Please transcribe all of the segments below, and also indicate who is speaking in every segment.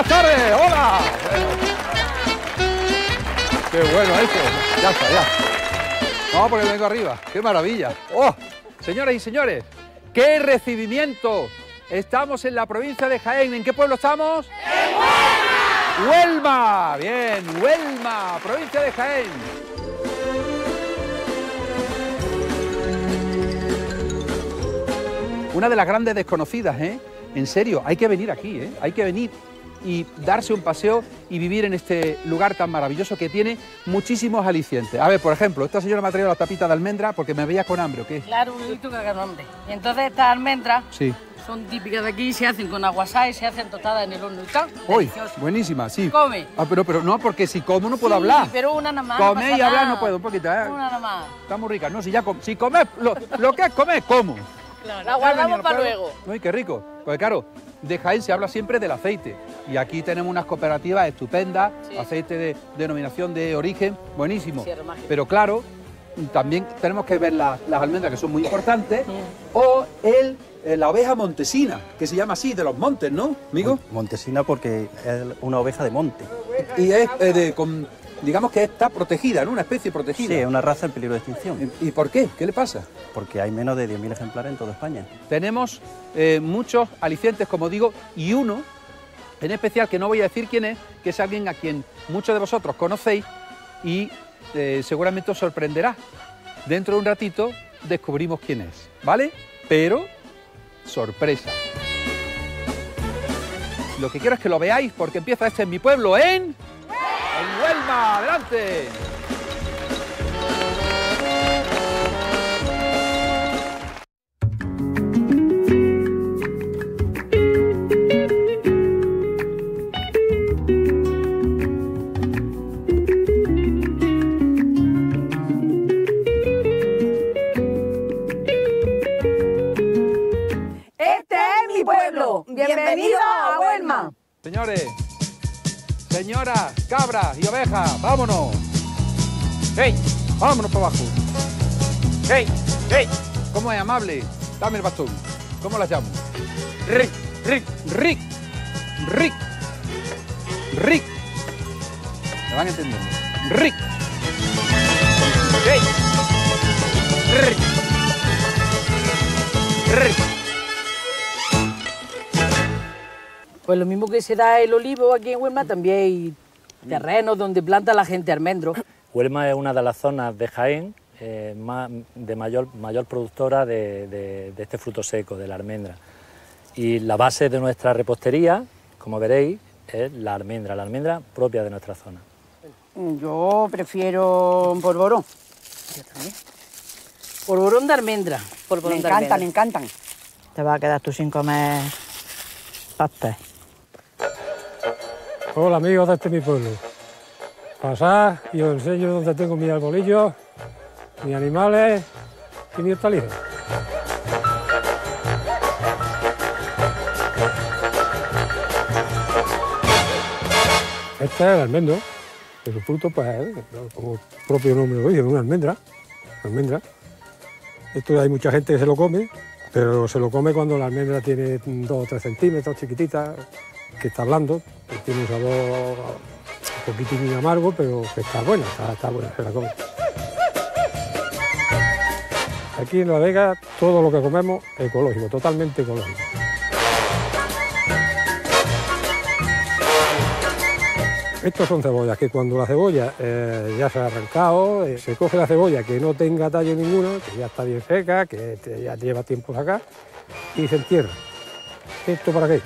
Speaker 1: Buenas tardes, hola. Qué bueno esto. Ya está, ya. No, porque vengo arriba. Qué maravilla. Oh, señoras y señores, qué recibimiento. Estamos en la provincia de Jaén. ¿En qué pueblo estamos? ¡En Huelma! Huelma. Bien, Huelma, provincia de Jaén. Una de las grandes desconocidas, ¿eh? En serio, hay que venir aquí, ¿eh? Hay que venir y darse un paseo y vivir en este lugar tan maravilloso que tiene muchísimos alicientes. A ver, por ejemplo, esta señora me ha traído la tapita de almendra porque me veía con hambre, ¿o qué?
Speaker 2: Claro, un que con hambre. Y entonces estas almendras
Speaker 1: Sí.
Speaker 2: son típicas de aquí, se hacen con aguasá y se hacen tostadas en el horno. Están
Speaker 1: Uy,
Speaker 2: deliciosas.
Speaker 1: buenísima, sí.
Speaker 2: Come.
Speaker 1: Ah, pero, pero no, porque si como no puedo
Speaker 2: Sí,
Speaker 1: hablar.
Speaker 2: pero una nada más.
Speaker 1: Comer y hablar
Speaker 2: nada.
Speaker 1: no puedo, un poquito, ¿eh?
Speaker 2: Una nada más.
Speaker 1: Está muy rica, no, si ya com- si comes, lo, lo que es comer, como.
Speaker 2: La guardamos
Speaker 1: ¿No
Speaker 2: para luego.
Speaker 1: Uy, qué rico. Pues claro, de Jaén se habla siempre del aceite. Y aquí tenemos unas cooperativas estupendas,
Speaker 2: Sí.
Speaker 1: aceite de denominación de origen, buenísimo. Pero claro, también tenemos que ver las, las almendras que son muy importantes. O el, eh, la oveja montesina, que se llama así, de los montes, ¿no, amigo?
Speaker 3: Montesina porque es una oveja de monte.
Speaker 1: Y es eh, de, con- digamos que está protegida, ¿no? Una especie protegida.
Speaker 3: Sí, es una raza en peligro de extinción,
Speaker 1: ¿Y por qué? ¿Qué le pasa?
Speaker 3: porque hay menos de 10.000 ejemplares en toda España.
Speaker 1: Tenemos eh, muchos alicientes, como digo, y uno en especial, que no voy a decir quién es, que es alguien a quien muchos de vosotros conocéis y eh, seguramente os sorprenderá. Dentro de un ratito descubrimos quién es, ¿vale? Pero, sorpresa. Lo que quiero es que lo veáis porque empieza este en mi pueblo, en... En Huelma, adelante. Vámonos para abajo. ¡Hey! ¡Hey! ¿Cómo es amable? Dame el bastón. ¿Cómo las llamo? Rick, Rick, Rick, Rick, Rick. ¿Me van entendiendo? Rick. ¡Hey! Rick. Rick.
Speaker 2: Pues lo mismo que se da el olivo aquí en Huelma, también hay terrenos donde planta la gente almendros.
Speaker 4: Huelma es una de las zonas de Jaén eh, más- de mayor, mayor productora de, de- de este fruto seco, de la almendra. Y la base de nuestra repostería, como veréis, es la almendra, la almendra propia de nuestra zona.
Speaker 5: Yo prefiero polvorón.
Speaker 2: Polvorón de almendra.
Speaker 5: Me encantan, me encantan.
Speaker 6: Te vas a quedar tú sin comer pastel.
Speaker 7: Hola amigos de este mi pueblo. Pasad y os enseño dónde tengo mis arbolillos, mis animales y mis hortalizas. Este es el almendro, que su fruto, pues, es, como propio nombre lo dice, una almendra. almendra. Esto hay mucha gente que se lo come, pero se lo come cuando la almendra tiene dos o tres centímetros, chiquitita, que está blando, que tiene un sabor un poquitín amargo, pero está buena, está, está buena, se la come. Aquí en La Vega todo lo que comemos ecológico, totalmente ecológico. Estos son cebollas, que cuando la cebolla eh, ya se ha arrancado, eh, se coge la cebolla que no tenga tallo ninguno, que ya está bien seca, que ya lleva tiempo sacar, y se entierra. ¿Esto para qué?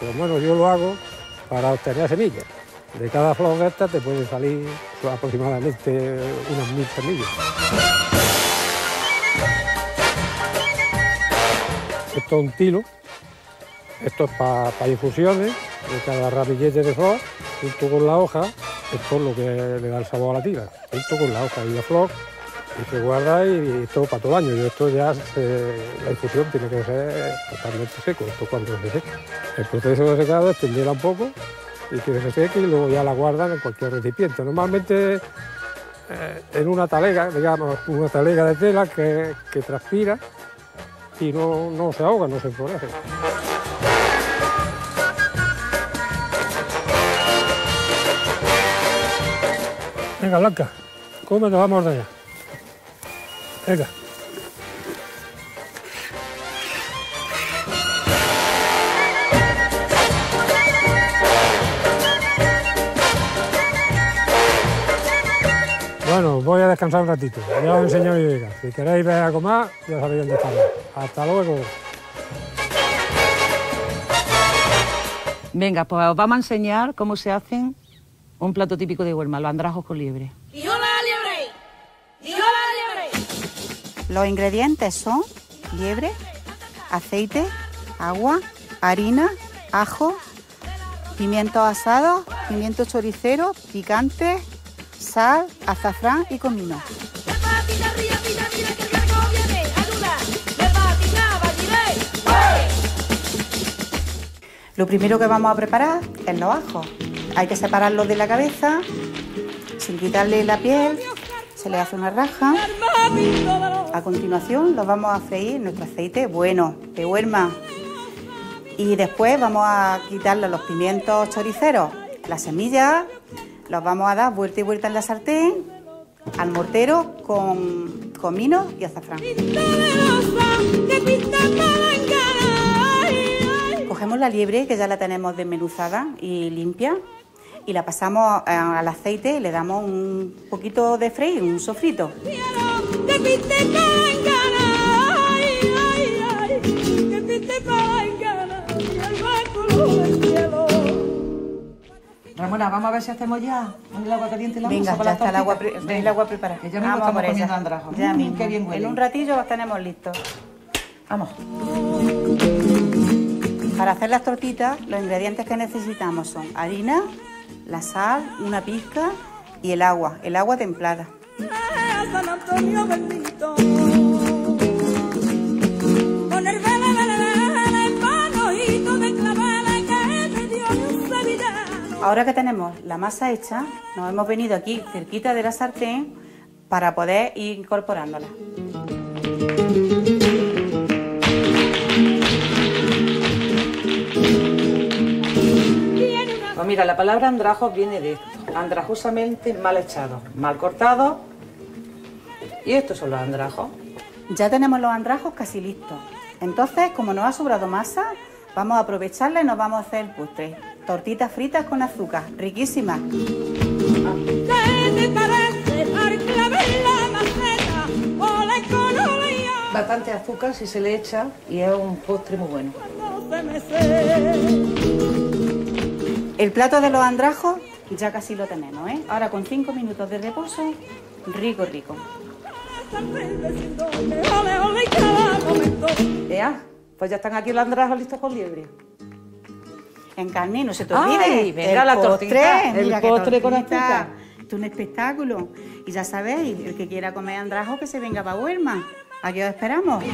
Speaker 7: Pues bueno, yo lo hago para obtener semillas. De cada flor de estas te pueden salir aproximadamente unas mil semillas. Esto es un tilo, esto es para infusiones, de cada ramillete de flor, junto con la hoja, esto es lo que le da el sabor a la tira, junto con la hoja y la flor, y se guarda y esto para todo el año. Y esto ya, la infusión tiene que ser totalmente seco, esto cuando se seca. El proceso de secado es tenderla un poco y que se seque y luego ya la guardan en cualquier recipiente. Normalmente eh, en una talega, digamos, una talega de tela que, que transpira y no, no, se ahoga, no se enfurece. Venga, Blanca, ¿cómo nos vamos de allá? Venga. Bueno, voy a descansar un ratito. Ya os enseño mi vida. Si queréis ver algo más, ya sabéis dónde estamos. Hasta luego.
Speaker 6: Venga, pues os vamos a enseñar cómo se hacen un plato típico de Huelma, los andrajos con liebre.
Speaker 8: Los ingredientes son liebre, aceite, agua, harina, ajo, pimientos asados, pimiento choricero, picante, sal, azafrán y comino. Lo primero que vamos a preparar es los ajos. Hay que separarlos de la cabeza, sin quitarle la piel, se le hace una raja. A continuación los vamos a freír en nuestro aceite bueno, de huerma. Y después vamos a quitarle los pimientos choriceros, las semillas, los vamos a dar vuelta y vuelta en la sartén, al mortero con comino y azafrán. Cogemos la liebre, que ya la tenemos desmenuzada y limpia, y la pasamos eh, al aceite le damos un poquito de freír, un sofrito.
Speaker 2: Ramona, vamos a ver si hacemos ya el agua caliente y la
Speaker 8: Venga, ya está el agua, el agua preparada.
Speaker 2: Que ya mismo
Speaker 8: Vamos a
Speaker 2: estamos comiendo andrajos.
Speaker 8: Ya
Speaker 2: Mm,
Speaker 8: mismo.
Speaker 2: qué bien huele.
Speaker 8: En un ratillo los tenemos listos.
Speaker 2: Vamos.
Speaker 8: Para hacer las tortitas, los ingredientes que necesitamos son harina, la sal, una pizca y el agua, el agua templada.
Speaker 5: San Antonio bendito. Con el
Speaker 8: Ahora que tenemos la masa hecha, nos hemos venido aquí cerquita de la sartén para poder ir incorporándola.
Speaker 2: Pues mira, la palabra andrajos viene de esto. Andrajosamente mal echado, mal cortado. Y estos son los andrajos.
Speaker 8: Ya tenemos los andrajos casi listos. Entonces, como nos ha sobrado masa, vamos a aprovecharla y nos vamos a hacer el postre. Tortitas fritas con azúcar, riquísimas.
Speaker 2: Bastante azúcar si se le echa y es un postre muy bueno.
Speaker 8: El plato de los andrajos ya casi lo tenemos, ¿eh? Ahora con cinco minutos de reposo, rico, rico.
Speaker 5: Ole, ole, y cada momento.
Speaker 2: Ya, pues ya están aquí los andrajos listos con liebre.
Speaker 8: En carne, no se te
Speaker 2: Ay,
Speaker 8: olvide.
Speaker 2: venga,
Speaker 8: el
Speaker 2: la
Speaker 8: postre,
Speaker 2: tortita, el
Speaker 8: mira
Speaker 2: postre con azúcar.
Speaker 8: Esto es un espectáculo. Y ya sabéis, el que quiera comer andrajo, que se venga para Huelma. Aquí os esperamos.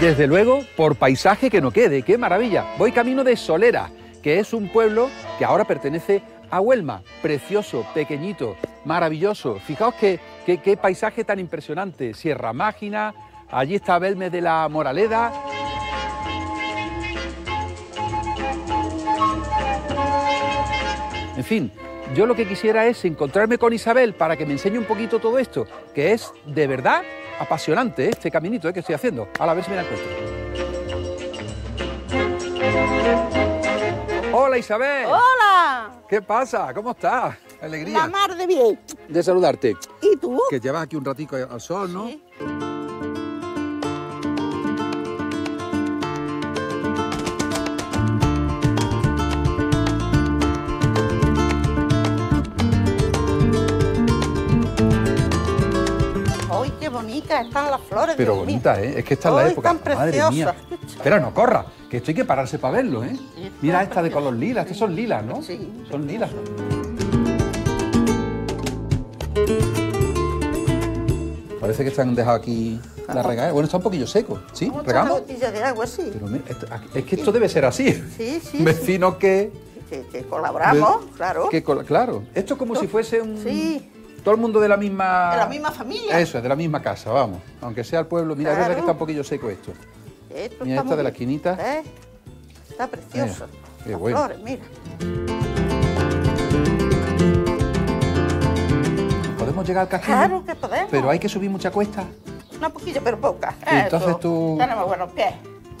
Speaker 1: Desde luego, por paisaje que no quede, qué maravilla. Voy camino de Solera, que es un pueblo que ahora pertenece a Huelma. Precioso, pequeñito, maravilloso. Fijaos qué, qué, paisaje tan impresionante. Sierra Mágina, allí está Belmes de la Moraleda. En fin, yo lo que quisiera es encontrarme con Isabel para que me enseñe un poquito todo esto, que es de verdad apasionante este caminito ¿eh? que estoy haciendo. A ver si me la encuentro. Hola Isabel.
Speaker 9: ¡Hola!
Speaker 1: ¿Qué pasa? ¿Cómo estás? Alegría
Speaker 9: La mar de bien.
Speaker 1: de saludarte.
Speaker 9: ¿Y tú?
Speaker 1: Que llevas aquí un ratico al sol, ¿no?
Speaker 9: Sí. ¡Ay, qué bonitas están las flores!
Speaker 1: Pero
Speaker 9: Dios mío!
Speaker 1: bonita, ¿eh? Es que esta es la época.
Speaker 9: tan
Speaker 1: Madre mía. Espera, no corra, que esto hay que pararse para verlo, ¿eh?
Speaker 9: Sí,
Speaker 1: Mira esta de color lila, estas son lilas, ¿no?
Speaker 9: Sí.
Speaker 1: Son lilas. Parece que están dejado aquí la regadera. Bueno, está un poquillo seco, ¿sí? ¿Regamos?
Speaker 9: gotilla de agua, sí.
Speaker 1: Pero mira, esto- es que esto debe ser así.
Speaker 9: Sí, sí.
Speaker 1: Vecinos que...
Speaker 9: Que, que colaboramos,
Speaker 1: de-
Speaker 9: claro.
Speaker 1: que claro. Esto es como si fuese un...
Speaker 9: Sí,
Speaker 1: todo el mundo de la misma...
Speaker 9: De la misma familia.
Speaker 1: Eso, de la misma casa, vamos. Aunque sea el pueblo. Mira, es verdad que
Speaker 9: Claro.
Speaker 1: está un poquillo seco esto.
Speaker 9: Esto
Speaker 1: Mira esta de la esquinita.
Speaker 9: ¿Eh? Está precioso.
Speaker 1: Mira, qué
Speaker 9: Las
Speaker 1: bueno.
Speaker 9: flores, mira.
Speaker 1: ¿Podemos llegar al castillo?
Speaker 9: Claro que podemos.
Speaker 1: Pero hay que subir mucha cuesta.
Speaker 9: Una poquilla, pero poca.
Speaker 1: Y entonces tú-
Speaker 9: Tenemos buenos pies.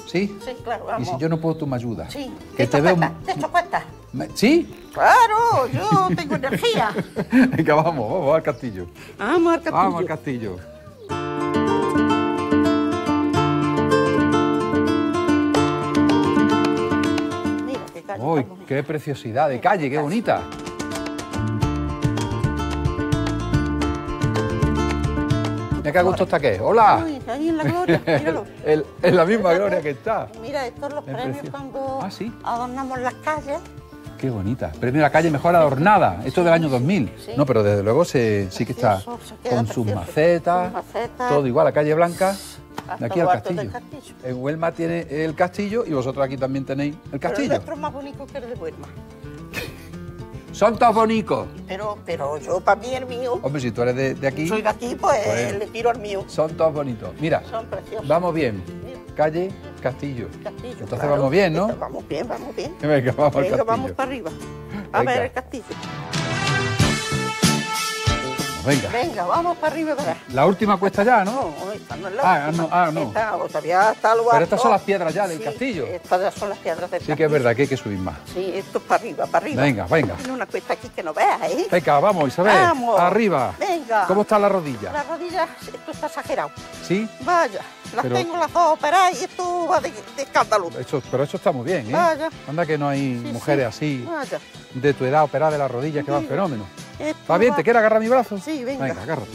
Speaker 1: ¿Sí?
Speaker 9: Sí, claro,
Speaker 1: Y
Speaker 9: vamos.
Speaker 1: si yo no puedo, tú me ayudas.
Speaker 9: Sí,
Speaker 1: Que te veo...
Speaker 9: cuesta, de hecho cuesta.
Speaker 1: ¿Sí?
Speaker 9: Claro, yo tengo energía.
Speaker 1: Venga, vamos, vamos al castillo.
Speaker 9: Vamos al castillo.
Speaker 1: Vamos al castillo. ¡Uy, qué preciosidad de calle, qué bonita! Mira qué a gusto está que es. ¡Hola!
Speaker 9: Uy, ahí en la gloria, míralo.
Speaker 1: El- Es la misma gloria que está.
Speaker 9: Mira, estos los
Speaker 1: Es
Speaker 9: premios
Speaker 1: precioso.
Speaker 9: cuando
Speaker 1: Ah, sí.
Speaker 9: adornamos las calles.
Speaker 1: Qué bonita. Premio a la calle mejor adornada. Esto del año 2000.
Speaker 9: Sí.
Speaker 1: No, pero desde luego se, sí que está
Speaker 9: Precioso,
Speaker 1: con sus macetas,
Speaker 9: Sus macetas.
Speaker 1: todo igual. La calle Blanca,
Speaker 9: Hasta
Speaker 1: aquí al
Speaker 9: del
Speaker 1: castillo.
Speaker 9: castillo.
Speaker 1: En Huelma tiene el castillo y vosotros aquí también tenéis el
Speaker 9: Pero el
Speaker 1: castillo.
Speaker 9: nuestro es más bonito que el de Huelma.
Speaker 1: Son todos bonitos.
Speaker 9: Pero, pero yo, para mí, el mío,
Speaker 1: Hombre, si tú eres de, de aquí,
Speaker 9: soy de aquí, pues,
Speaker 1: Pues-
Speaker 9: le tiro al mío.
Speaker 1: son todos bonitos. Mira,
Speaker 9: Son preciosos.
Speaker 1: vamos bien. Calle, castillo.
Speaker 9: castillo,
Speaker 1: Entonces
Speaker 9: claro.
Speaker 1: vamos bien, ¿no?
Speaker 9: Vamos bien, vamos bien.
Speaker 1: Venga, vamos al
Speaker 9: Venga,
Speaker 1: castillo.
Speaker 9: vamos para arriba. A
Speaker 1: Venga.
Speaker 9: ver el castillo.
Speaker 1: Venga.
Speaker 9: Venga, vamos para arriba, verás.
Speaker 1: La última cuesta ya, ¿no?
Speaker 9: No, esta no es la
Speaker 1: Ah,
Speaker 9: última.
Speaker 1: no, ah, no.
Speaker 9: Esta todavía está lo
Speaker 1: Pero estas son las piedras ya del
Speaker 9: Sí,
Speaker 1: castillo.
Speaker 9: Estas ya son las piedras del
Speaker 1: Sí que es
Speaker 9: castillo.
Speaker 1: verdad que hay que subir más.
Speaker 9: Sí, esto es para arriba, para arriba.
Speaker 1: Venga, venga.
Speaker 9: Tiene una cuesta aquí que no veas, ¿eh?
Speaker 1: Venga, vamos, Isabel.
Speaker 9: Vamos.
Speaker 1: Arriba.
Speaker 9: Venga.
Speaker 1: ¿Cómo está la rodilla?
Speaker 9: Las rodillas, esto está exagerado.
Speaker 1: ¿Sí?
Speaker 9: Vaya, las
Speaker 1: Pero-
Speaker 9: tengo las dos operadas y esto va de, de escándalo.
Speaker 1: Eso, pero eso está muy bien, ¿eh?
Speaker 9: Vaya.
Speaker 1: Anda que no hay
Speaker 9: Sí,
Speaker 1: mujeres
Speaker 9: sí.
Speaker 1: así,
Speaker 9: Vaya.
Speaker 1: de tu edad, operadas de las rodillas, que
Speaker 9: Sí.
Speaker 1: fenómeno.
Speaker 9: Esto
Speaker 1: ¿Va bien? ¿Te quieres agarrar mi brazo?
Speaker 9: Sí, venga.
Speaker 1: Venga, agárrate.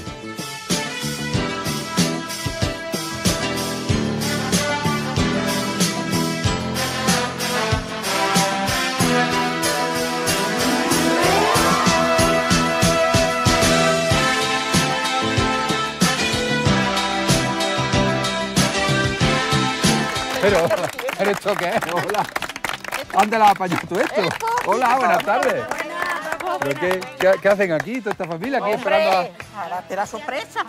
Speaker 1: Pero, ¿pero esto qué es? Hola. ¿Dónde la has apañado tú esto? Hola, buenas tardes. ¿Pero qué, qué, qué hacen aquí, toda esta familia? Aquí esperando a...
Speaker 9: Darte la sorpresa.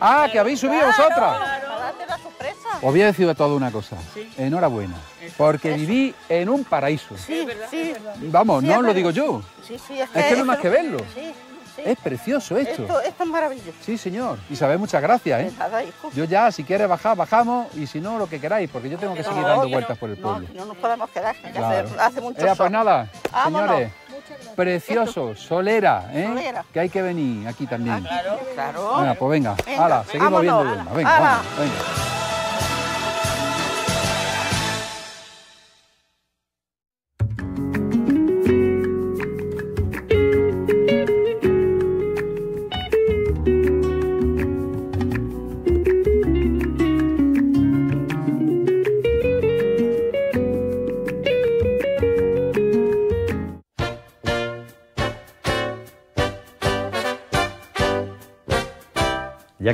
Speaker 1: Ah, que habéis subido vosotras.
Speaker 9: Para darte la sorpresa.
Speaker 1: Os voy a decir de todo una cosa. Enhorabuena. Porque viví en un paraíso.
Speaker 9: Sí, sí.
Speaker 1: Vamos,
Speaker 9: Sí,
Speaker 1: no
Speaker 9: es
Speaker 1: lo digo yo.
Speaker 9: Sí, sí, es
Speaker 1: Es que no hay más que verlo.
Speaker 9: Sí, sí.
Speaker 1: Es precioso esto.
Speaker 9: Esto, esto es maravilloso.
Speaker 1: Sí, señor. Isabel, muchas gracias, ¿eh?
Speaker 9: Nada.
Speaker 1: Yo ya, si quieres bajar, bajamos. Y si no, lo que queráis, porque yo tengo que seguir dando
Speaker 9: No,
Speaker 1: vueltas
Speaker 9: no,
Speaker 1: por el pueblo.
Speaker 9: No, nos podemos quedar, que
Speaker 1: Claro.
Speaker 9: hace, hace mucho
Speaker 1: Eh, pues nada,
Speaker 9: Vámonos.
Speaker 1: señores. Precioso, solera, ¿eh?
Speaker 9: Solera.
Speaker 1: Que hay que venir aquí también.
Speaker 9: Claro, claro.
Speaker 1: Venga, pues venga.
Speaker 9: Venga,
Speaker 1: Hala, seguimos viendo. Venga, venga.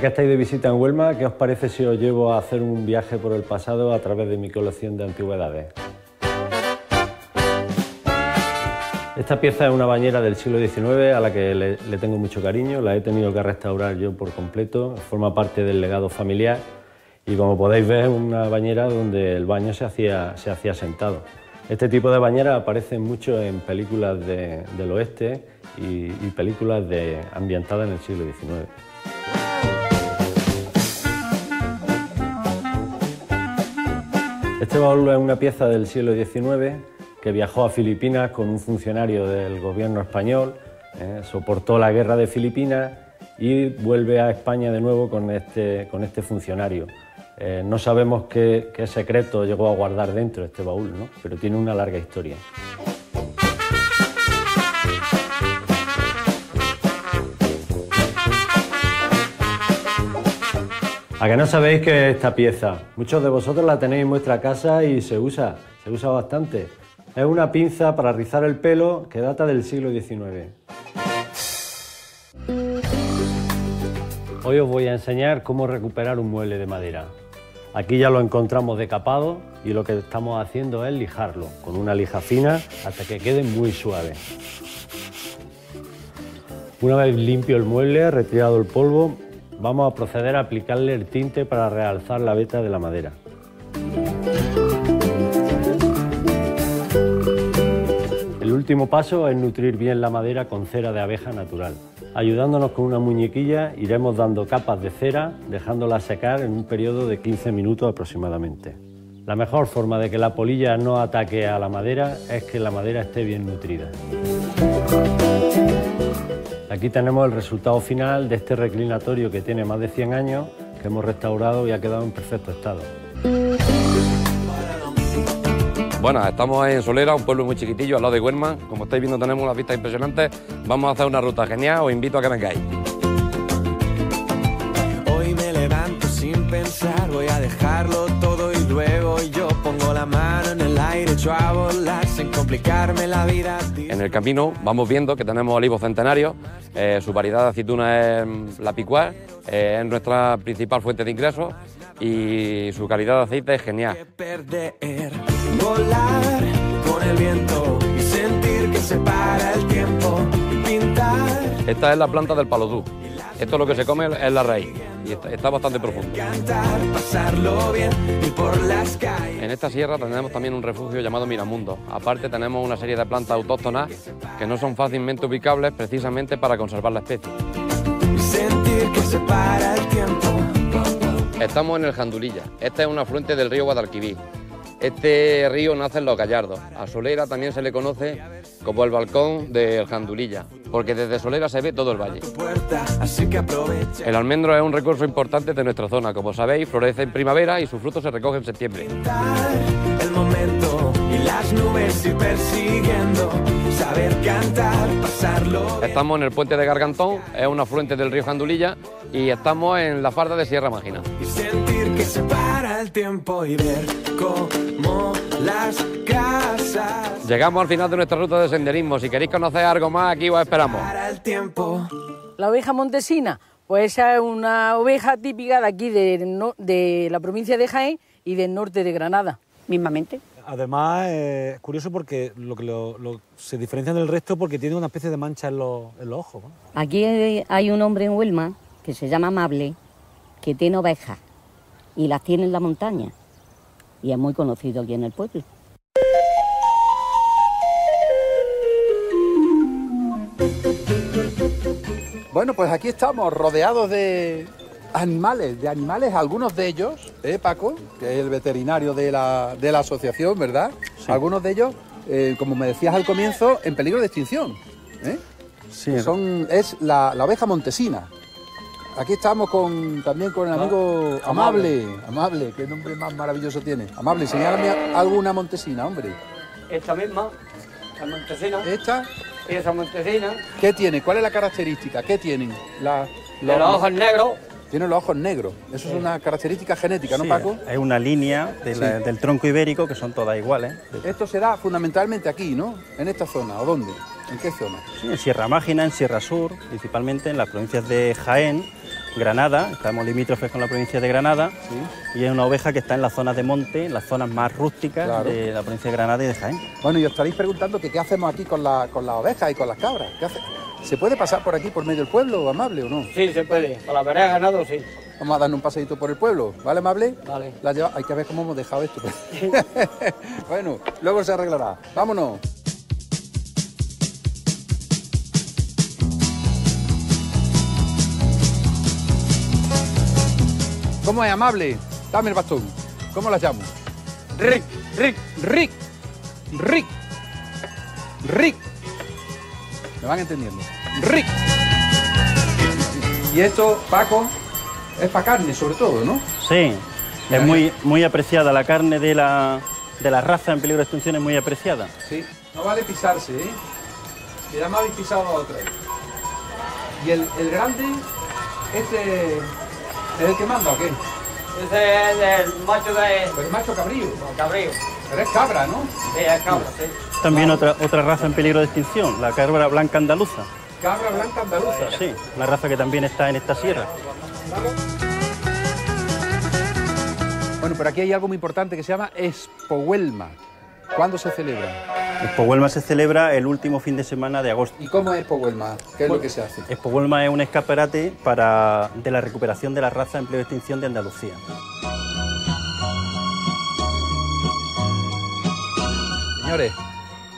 Speaker 10: Que estáis de visita en Huelma, ¿qué os parece si os llevo a hacer un viaje por el pasado a través de mi colección de antigüedades? Esta pieza es una bañera del siglo XIX a la que le, tengo mucho cariño, la he tenido que restaurar yo por completo, forma parte del legado familiar y como podéis ver es una bañera donde el baño se hacía, se hacía sentado. Este tipo de bañera aparece mucho en películas de- del oeste y, y películas de, ambientadas en el siglo XIX. Este baúl es una pieza del siglo XIX que viajó a Filipinas con un funcionario del gobierno español, eh, soportó la guerra de Filipinas y vuelve a España de nuevo con este, con este funcionario. Eh, no sabemos qué, qué secreto llegó a guardar dentro este baúl, ¿no? pero tiene una larga historia. ¿A que no sabéis qué es esta pieza? Muchos de vosotros la tenéis en vuestra casa y se usa, se usa bastante. Es una pinza para rizar el pelo que data del siglo XIX. Hoy os voy a enseñar cómo recuperar un mueble de madera. Aquí ya lo encontramos decapado y lo que estamos haciendo es lijarlo con una lija fina hasta que quede muy suave. Una vez limpio el mueble, retirado el polvo, vamos a proceder a aplicarle el tinte para realzar la veta de la madera. El último paso es nutrir bien la madera con cera de abeja natural. Ayudándonos con una muñequilla iremos dando capas de cera, dejándola secar en un periodo de 15 minutos aproximadamente. La mejor forma de que la polilla no ataque a la madera es que la madera esté bien nutrida. Aquí tenemos el resultado final de este reclinatorio que tiene más de 100 años, que hemos restaurado y ha quedado en perfecto estado.
Speaker 11: Bueno, estamos en Solera, un pueblo muy chiquitillo al lado de Huerma. Como estáis viendo tenemos unas vistas impresionantes. Vamos a hacer una ruta genial, os invito a que vengáis.
Speaker 12: Hoy me levanto sin pensar, voy a dejarlo todo y luego yo la mano en el aire, echo a volar sin complicarme la vida.
Speaker 11: En el camino vamos viendo que tenemos olivos centenarios, eh, su variedad de aceituna es la picuar, eh, es nuestra principal fuente de ingresos y su calidad de aceite es genial.
Speaker 12: Perder, volar con el viento y sentir que se para el tiempo y pintar.
Speaker 11: Esta es la planta del palodú. Esto lo que se come es la raíz y está, está bastante profundo. En esta sierra tenemos también un refugio llamado Miramundo. Aparte tenemos una serie de plantas autóctonas que no son fácilmente ubicables precisamente para conservar la especie. Estamos en el Jandulilla. Esta es una afluente del río Guadalquivir. Este río nace en Los Gallardos. A Solera también se le conoce como el balcón del Jandulilla, porque desde Solera se ve todo el valle. El almendro es un recurso importante de nuestra zona. Como sabéis, florece en primavera y sus frutos se recogen en septiembre.
Speaker 12: el momento y las nubes ir persiguiendo. Saber cantar, pasarlo bien.
Speaker 11: Estamos en el puente de Gargantón, es un afluente del río Jandulilla, y estamos en la farda de Sierra Mágina.
Speaker 12: Que se para el tiempo y ver cómo las casas
Speaker 11: Llegamos al final de nuestra ruta de senderismo. Si queréis conocer algo más, aquí os esperamos.
Speaker 12: para el tiempo.
Speaker 13: La oveja montesina, pues esa es una oveja típica de aquí, de, no- de la provincia de Jaén y del norte de Granada.
Speaker 14: Mismamente.
Speaker 15: Además, eh, es curioso porque lo que lo- lo- se diferencia del resto porque tiene una especie de mancha en los, en los ojos. ¿no?
Speaker 14: Aquí hay- hay un hombre en Huelma que se llama Amable, que tiene ovejas y las tiene en la montaña. Y es muy conocido aquí en el pueblo.
Speaker 1: Bueno, pues aquí estamos rodeados de animales, de animales, algunos de ellos, ¿eh, Paco? Que es el veterinario de la, de la asociación, ¿verdad? Algunos de ellos, eh, como me decías al comienzo, en peligro de extinción. ¿eh?
Speaker 3: Sí,
Speaker 1: Son, es la, la oveja montesina. Aquí estamos con, también con el amigo Amable. Amable, qué nombre más maravilloso tiene. Amable, señálame alguna montesina, hombre.
Speaker 16: Esta misma, la montesina.
Speaker 1: ¿Esta?
Speaker 16: Esa montesina.
Speaker 1: ¿Qué tiene? ¿Cuál es la característica? ¿Qué tienen? La-
Speaker 16: los ojos negros.
Speaker 1: Tienen los ojos negros. Eso es una característica genética, ¿no,
Speaker 3: Sí,
Speaker 1: Paco?
Speaker 3: Es una línea de la-
Speaker 1: Sí.
Speaker 3: del tronco ibérico que son todas iguales.
Speaker 1: Esto se da fundamentalmente aquí, ¿no? En esta zona. ¿O dónde? ¿En qué zona?
Speaker 3: Sí, en Sierra Mágina, en Sierra Sur, principalmente en las provincias de Jaén, Granada, estamos limítrofes con la provincia de Granada, y es una oveja que está en las zonas de monte, en las zonas más rústicas
Speaker 1: Claro.
Speaker 3: de la provincia de Granada y de Jaén.
Speaker 1: Bueno, y os estaréis preguntando que qué hacemos aquí con, la, con las ovejas y con las cabras. ¿Qué hace? ¿Se puede pasar por aquí, por medio del pueblo, amable o no?
Speaker 16: Sí, se puede. Para la vereda ganado, sí.
Speaker 1: Vamos a darnos un paseíto por el pueblo, ¿vale, amable?
Speaker 16: Vale.
Speaker 1: La lleva- Hay que ver cómo hemos dejado esto. bueno, luego se arreglará. Vámonos. ¿Cómo es, amable? Dame el bastón. ¿Cómo la llamo? Rick, Rick, Rick, Rick, Rick. ¿Me van entendiendo? Rick. Y esto, Paco, es para carne sobre todo, ¿no?
Speaker 3: Sí, es muy, muy apreciada la carne de la, de la raza en peligro de extinción, es muy apreciada.
Speaker 1: Sí. No vale pisarse, ¿eh? Que ya me habéis pisado a otra vez. ¿Y el, el grande, este, es el que manda o qué?
Speaker 16: Ese es el macho de.
Speaker 1: El macho cabrío.
Speaker 16: Cabrío.
Speaker 1: Pero es cabra, ¿no?
Speaker 16: Sí, es cabra, sí.
Speaker 3: También otra, otra raza en peligro de extinción, la cabra blanca andaluza.
Speaker 1: Cabra blanca andaluza.
Speaker 3: Sí, una raza que también está en esta sierra.
Speaker 1: Bueno, pero aquí hay algo muy importante que se llama espohuelma. ¿Cuándo se celebra?
Speaker 3: Expo Huelma se celebra el último fin de semana de agosto.
Speaker 1: ¿Y cómo es Expo Huelma? ¿Qué es lo que se hace?
Speaker 3: Expo Huelma es un escaparate para, de la recuperación de la raza en pleno de extinción de Andalucía.
Speaker 1: Señores,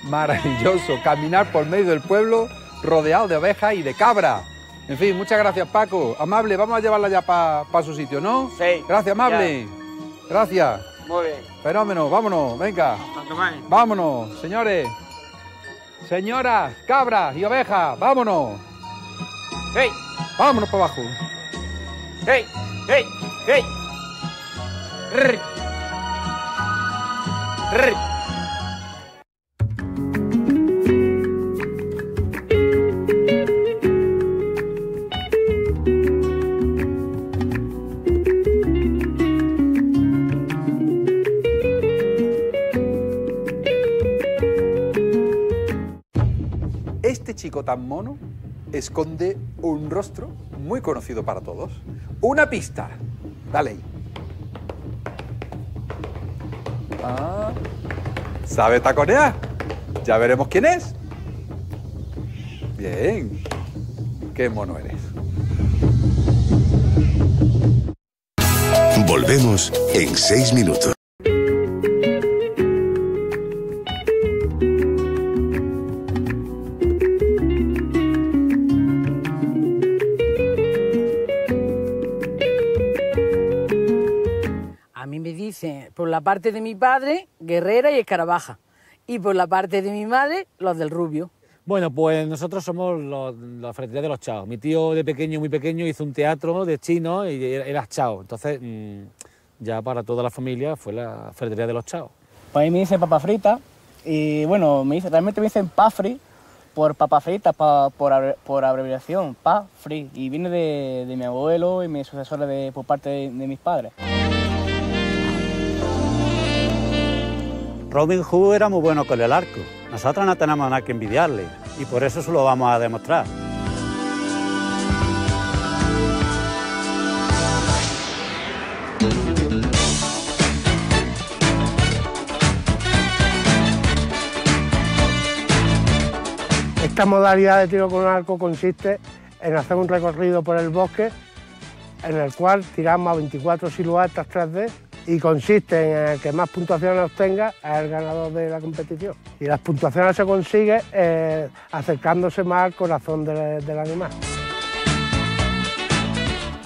Speaker 1: maravilloso caminar por medio del pueblo rodeado de ovejas y de cabra. En fin, muchas gracias Paco. Amable, vamos a llevarla ya para su sitio, ¿no?
Speaker 16: Sí.
Speaker 1: Gracias, Amable. Gracias.
Speaker 16: Muy bien.
Speaker 1: Fenómeno, vámonos, venga. Vámonos, señores. Señoras, cabras y ovejas, vámonos. ¡Hey! Vámonos para abajo.
Speaker 16: ¡Hey! ¡Hey! ¡Hey! Rrr. Rrr.
Speaker 1: Tan mono esconde un rostro muy conocido para todos. Una pista. Dale. Ah, ¿Sabe taconear? Ya veremos quién es. Bien. Qué mono eres.
Speaker 17: Volvemos en seis minutos.
Speaker 13: La parte de mi padre, Guerrera y Escarabaja. Y por la parte de mi madre, los del Rubio.
Speaker 15: Bueno, pues nosotros somos los, la ferretería de los Chaos. Mi tío de pequeño, muy pequeño, hizo un teatro de chino y era era Chao. Entonces, mm, ya para toda la familia fue la ferretería de los Chaos.
Speaker 18: Pues ahí me dicen papa frita y bueno, me dice, realmente me dicen pafri por papa frita, pa- por, abre- por abreviación, pa free. Y viene de, de mi abuelo y mis sucesores de, por parte de, de mis padres.
Speaker 19: Robin Hood era muy bueno con el arco. Nosotros no tenemos nada que envidiarle y por eso se lo vamos a demostrar.
Speaker 20: Esta modalidad de tiro con arco consiste en hacer un recorrido por el bosque en el cual tiramos a 24 siluetas 3D y consiste en el que más puntuaciones obtenga es el ganador de la competición. Y las puntuaciones se consigue eh, acercándose más al corazón del- del animal.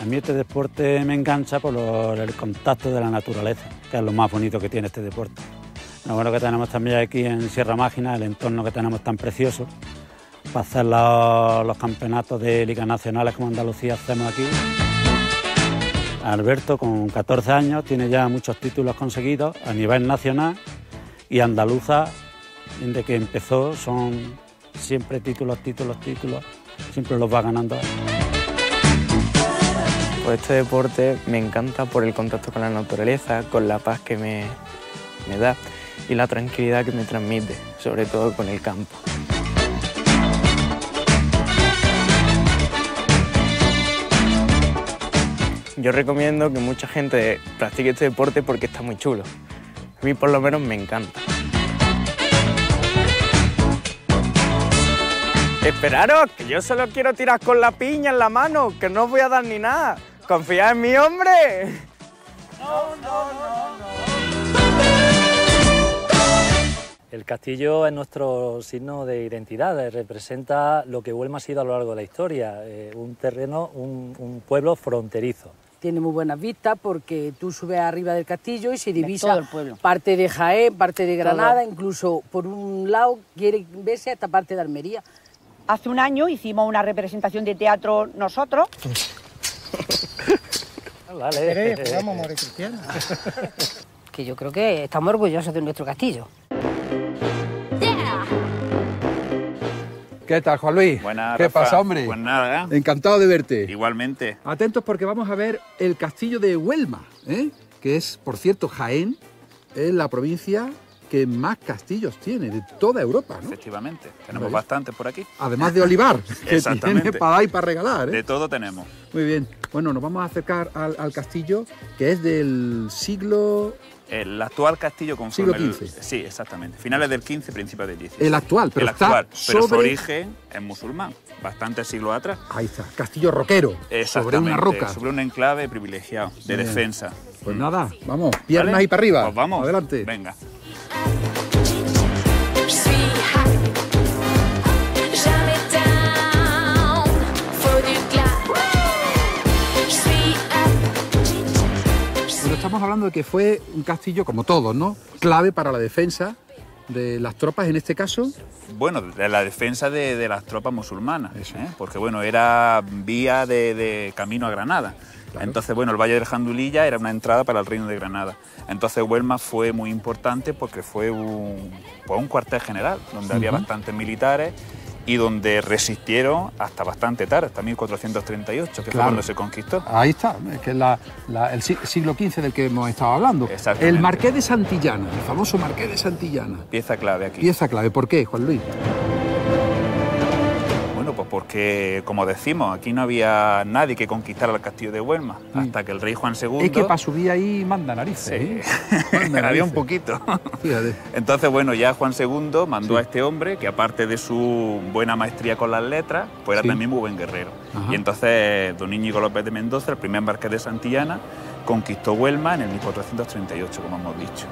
Speaker 19: A mí este deporte me engancha por el contacto de la naturaleza, que es lo más bonito que tiene este deporte. Lo bueno que tenemos también aquí en Sierra Mágina, el entorno que tenemos tan precioso, para hacer los, los campeonatos de ligas nacionales como Andalucía hacemos aquí. Alberto, con 14 años, tiene ya muchos títulos conseguidos a nivel nacional y andaluza, desde que empezó, son siempre títulos, títulos, títulos, siempre los va ganando.
Speaker 21: Pues este deporte me encanta por el contacto con la naturaleza, con la paz que me, me da y la tranquilidad que me transmite, sobre todo con el campo. Yo recomiendo que mucha gente practique este deporte porque está muy chulo. A mí por lo menos me encanta. Esperaros, que yo solo quiero tirar con la piña en la mano, que no os voy a dar ni nada. Confiad en mí, hombre.
Speaker 4: El castillo es nuestro signo de identidad, eh, representa lo que Huelma ha sido a lo largo de la historia, eh, un terreno, un pueblo fronterizo.
Speaker 13: Tiene muy buenas vistas porque tú subes arriba del castillo y se divisa
Speaker 14: todo el pueblo.
Speaker 13: parte de Jaén, parte de Granada,
Speaker 14: Todo.
Speaker 13: incluso por un lado quiere verse hasta parte de Almería.
Speaker 22: Hace un año hicimos una representación de teatro nosotros.
Speaker 4: Vale.
Speaker 22: Cristiana.
Speaker 23: que yo creo que estamos orgullosos de nuestro castillo.
Speaker 1: ¿Qué tal, Juan Luis?
Speaker 24: Buenas,
Speaker 1: ¿Qué
Speaker 24: Rafa.
Speaker 1: pasa, hombre?
Speaker 24: Pues nada.
Speaker 1: Encantado de verte.
Speaker 24: Igualmente.
Speaker 1: Atentos porque vamos a ver el castillo de Huelma, ¿eh? que es, por cierto, Jaén, es la provincia que más castillos tiene de toda Europa, ¿no?
Speaker 24: Efectivamente. Tenemos
Speaker 1: ¿Veis?
Speaker 24: bastante por aquí.
Speaker 1: Además de Olivar, que
Speaker 24: Exactamente.
Speaker 1: tiene para dar y para regalar. ¿eh?
Speaker 24: De todo tenemos.
Speaker 1: Muy bien. Bueno, nos vamos a acercar al, al castillo, que es del siglo
Speaker 25: El actual castillo conforme...
Speaker 1: Siglo
Speaker 25: el-
Speaker 1: XV.
Speaker 25: sí, exactamente. Finales del 15, principios del 16.
Speaker 1: El actual, pero
Speaker 25: el
Speaker 1: está
Speaker 25: actual, pero su
Speaker 1: sobre-
Speaker 25: origen es musulmán, bastantes siglos atrás.
Speaker 1: Ahí está, castillo roquero, sobre una roca.
Speaker 25: Sobre un enclave privilegiado, de
Speaker 1: Bien.
Speaker 25: defensa.
Speaker 1: Pues nada, vamos, piernas
Speaker 25: ¿Vale?
Speaker 1: y para arriba.
Speaker 25: Pues vamos.
Speaker 1: Adelante.
Speaker 25: Venga.
Speaker 1: Estamos hablando de que fue un castillo, como todos, ¿no? Clave para la defensa de las tropas, en este caso.
Speaker 25: Bueno, de la defensa de, de las tropas musulmanas, ¿eh? porque bueno, era vía de, de camino a Granada. Entonces, bueno, el Valle del Jandulilla era una entrada para el Reino de Granada. Entonces, Huelma fue muy importante porque fue un, pues, un cuartel general, donde había bastantes militares y donde resistieron hasta bastante tarde, hasta 1438, que fue
Speaker 1: Claro.
Speaker 25: cuando se conquistó.
Speaker 1: Ahí está, es que es la- la- el si- siglo XV del que hemos estado hablando. El Marqués de Santillana, el famoso Marqués de Santillana.
Speaker 25: Pieza clave aquí.
Speaker 1: Pieza clave, ¿por qué, Juan Luis?
Speaker 25: Porque, como decimos, aquí no había nadie que conquistara el castillo de Huelma, hasta que el rey Juan II...
Speaker 1: Es que para subir ahí manda narices. ¿eh? Manda
Speaker 25: Había un
Speaker 1: narices.
Speaker 25: poquito.
Speaker 1: Fíjate.
Speaker 25: Entonces, bueno, ya Juan II mandó a este hombre, que aparte de su buena maestría con las letras, pues era
Speaker 1: Sí.
Speaker 25: también muy buen guerrero.
Speaker 1: Ajá.
Speaker 25: Y entonces, don Íñigo López de Mendoza, el primer marqués de Santillana, conquistó Huelma en el 1438, como hemos dicho.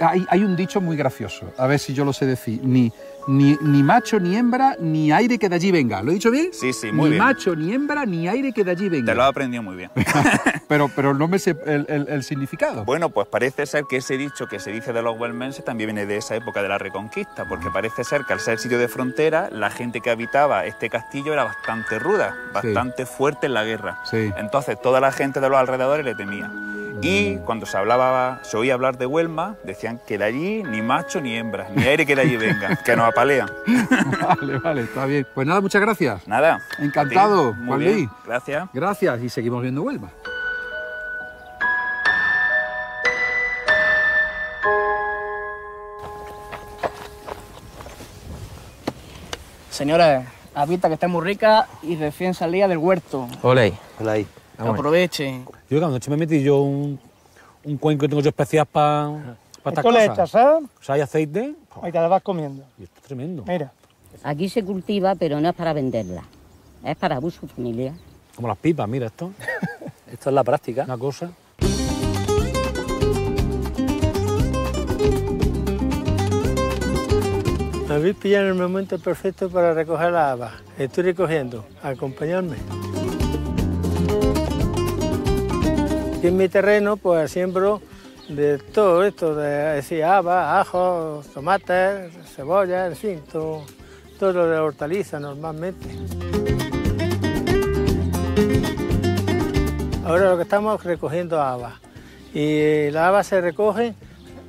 Speaker 1: Hay, hay un dicho muy gracioso, a ver si yo lo sé decir. Ni, ni, ni macho ni hembra, ni aire que de allí venga. ¿Lo he dicho bien?
Speaker 25: Sí, sí, muy
Speaker 1: ni
Speaker 25: bien.
Speaker 1: macho ni hembra, ni aire que de allí venga.
Speaker 25: Te lo has aprendido muy bien.
Speaker 1: pero, pero no me sé el, el- el significado.
Speaker 25: Bueno, pues parece ser que ese dicho que se dice de los huelmenses también viene de esa época de la Reconquista, porque parece ser que al ser sitio de frontera, la gente que habitaba este castillo era bastante ruda, bastante fuerte en la guerra.
Speaker 1: Sí.
Speaker 25: Entonces toda la gente de los alrededores le temía. Y cuando se hablaba, se oía hablar de Huelma, decían que de allí ni macho ni hembra, ni aire que de allí venga, que nos apalean.
Speaker 1: Vale, vale, está bien. Pues nada, muchas gracias.
Speaker 25: Nada.
Speaker 1: Encantado.
Speaker 25: Muy
Speaker 1: Juan
Speaker 25: bien,
Speaker 1: Luis.
Speaker 25: Gracias.
Speaker 1: Gracias y seguimos viendo Huelva.
Speaker 18: Señores, avista que está muy rica y recién salida del huerto.
Speaker 26: Hola Hola ahí.
Speaker 18: Aprovechen.
Speaker 15: Yo, cuando anoche me metí yo un, un cuenco que tengo yo especial para estas
Speaker 27: Esto le
Speaker 15: cosas.
Speaker 27: echas sal
Speaker 15: O sea, hay aceite.
Speaker 27: y te la vas comiendo.
Speaker 15: Esto es tremendo.
Speaker 27: Mira.
Speaker 14: Aquí se cultiva, pero no es para venderla, es para uso familiar.
Speaker 15: Como las pipas, mira esto.
Speaker 4: Esto es la práctica.
Speaker 15: Una cosa.
Speaker 27: Me habéis pillado en el momento perfecto para recoger la haba. Estoy recogiendo. Acompañadme. Aquí en mi terreno, pues siembro de todo esto, de decir, haba, ajo, tomates, cebolla, en fin, todo, lo de hortaliza normalmente. Ahora lo que estamos recogiendo haba. Y la haba se recoge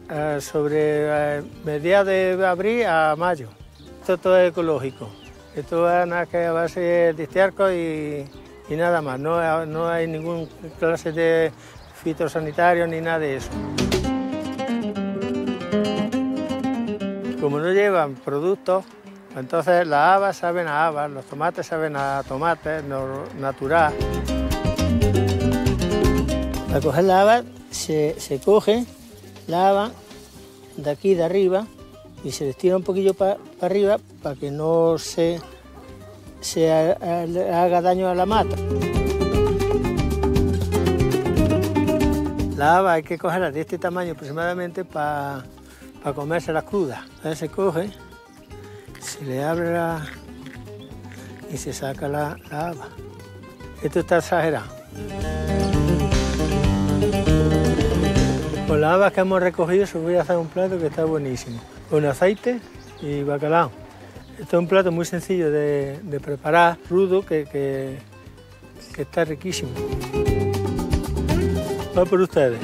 Speaker 27: eh, sobre eh, mediados de abril a mayo. Esto todo es ecológico. Esto es que a base de estiércol y, y nada más. No, no hay ningún clase de fitosanitario ni nada de eso. Como no llevan productos, entonces las habas saben a habas, los tomates saben a tomates, natural. Para coger la haba se, se coge la haba de aquí de arriba y se estira un poquillo para arriba para que no se, se ha- ha- haga daño a la mata. La haba hay que cogerla de este tamaño aproximadamente para comerse las crudas. Entonces se coge, se le abre la, y se saca la, la haba. Esto está exagerado. Con las habas que hemos recogido os voy a hacer un plato que está buenísimo. Con aceite y bacalao. Esto es un plato muy sencillo de, de preparar, rudo, que, que- que está riquísimo. Va por ustedes.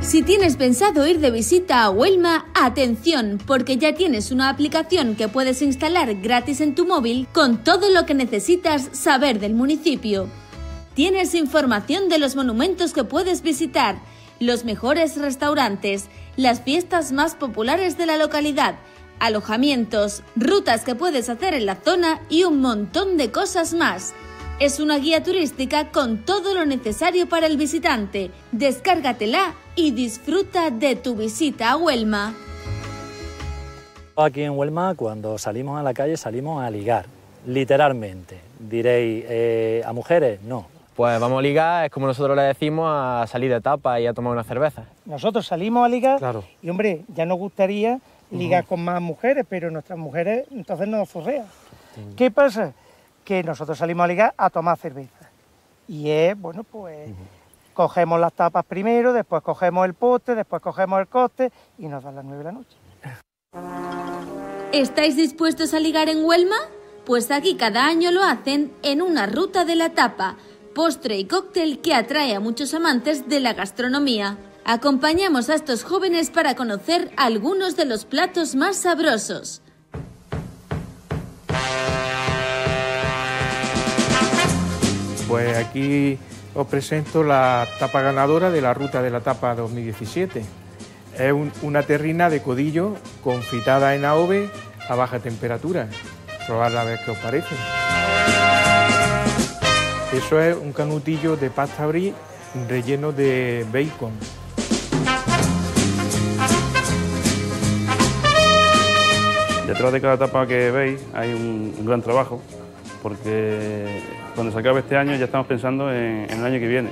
Speaker 24: Si tienes pensado ir de visita a Huelma, atención, porque ya tienes una aplicación que puedes instalar gratis en tu móvil con todo lo que necesitas saber del municipio. Tienes información de los monumentos que puedes visitar, los mejores restaurantes, las fiestas más populares de la localidad, alojamientos, rutas que puedes hacer en la zona y un montón de cosas más. Es una guía turística con todo lo necesario para el visitante. Descárgatela y disfruta de tu visita a Huelma.
Speaker 4: Aquí en Huelma, cuando salimos a la calle, salimos a ligar, literalmente. Diréis, eh, ¿a mujeres? No.
Speaker 21: Pues vamos a ligar, es como nosotros le decimos, a salir de etapa y a tomar una cerveza.
Speaker 26: Nosotros salimos a ligar
Speaker 21: Claro.
Speaker 26: y, hombre, ya nos gustaría ligar con más mujeres, pero nuestras mujeres entonces nos forrean. ¿Qué pasa? Que nosotros salimos a ligar a tomar cerveza. Y es, bueno, pues cogemos las tapas primero, después cogemos el poste, después cogemos el coste y nos dan las nueve de la noche.
Speaker 24: ¿Estáis dispuestos a ligar en Huelma? Pues aquí cada año lo hacen en una ruta de la tapa, postre y cóctel que atrae a muchos amantes de la gastronomía. Acompañamos a estos jóvenes para conocer algunos de los platos más sabrosos.
Speaker 28: Pues aquí os presento la tapa ganadora de la ruta de la tapa 2017. Es un- una terrina de codillo confitada en AOVE a baja temperatura. Probarla a ver qué os parece. Eso es un canutillo de pasta brie relleno de bacon.
Speaker 29: Detrás de cada etapa que veis hay un, un gran trabajo, porque cuando se acabe este año ya estamos pensando en, en el año que viene.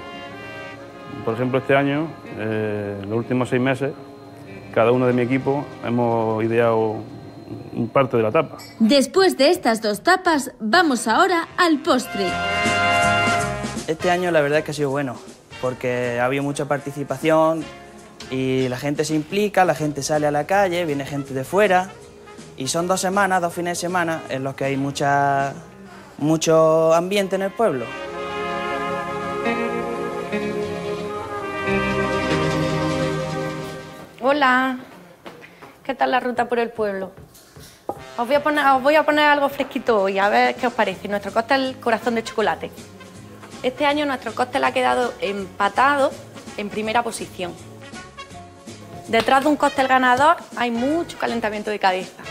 Speaker 29: Por ejemplo, este año, eh, los últimos seis meses, cada uno de mi equipo hemos ideado un parte de la etapa.
Speaker 24: Después de estas dos tapas, vamos ahora al postre.
Speaker 30: Este año la verdad es que ha sido bueno, porque ha habido mucha participación y la gente se implica, la gente sale a la calle, viene gente de fuera y son dos semanas, dos fines de semana en los que hay mucha, mucho ambiente en el pueblo.
Speaker 31: Hola, ¿qué tal la ruta por el pueblo? Os voy a poner, algo fresquito hoy, a ver qué os parece. Nuestro cóctel corazón de chocolate. Este año nuestro cóctel ha quedado empatado en primera posición. Detrás de un cóctel ganador hay mucho calentamiento de cabeza.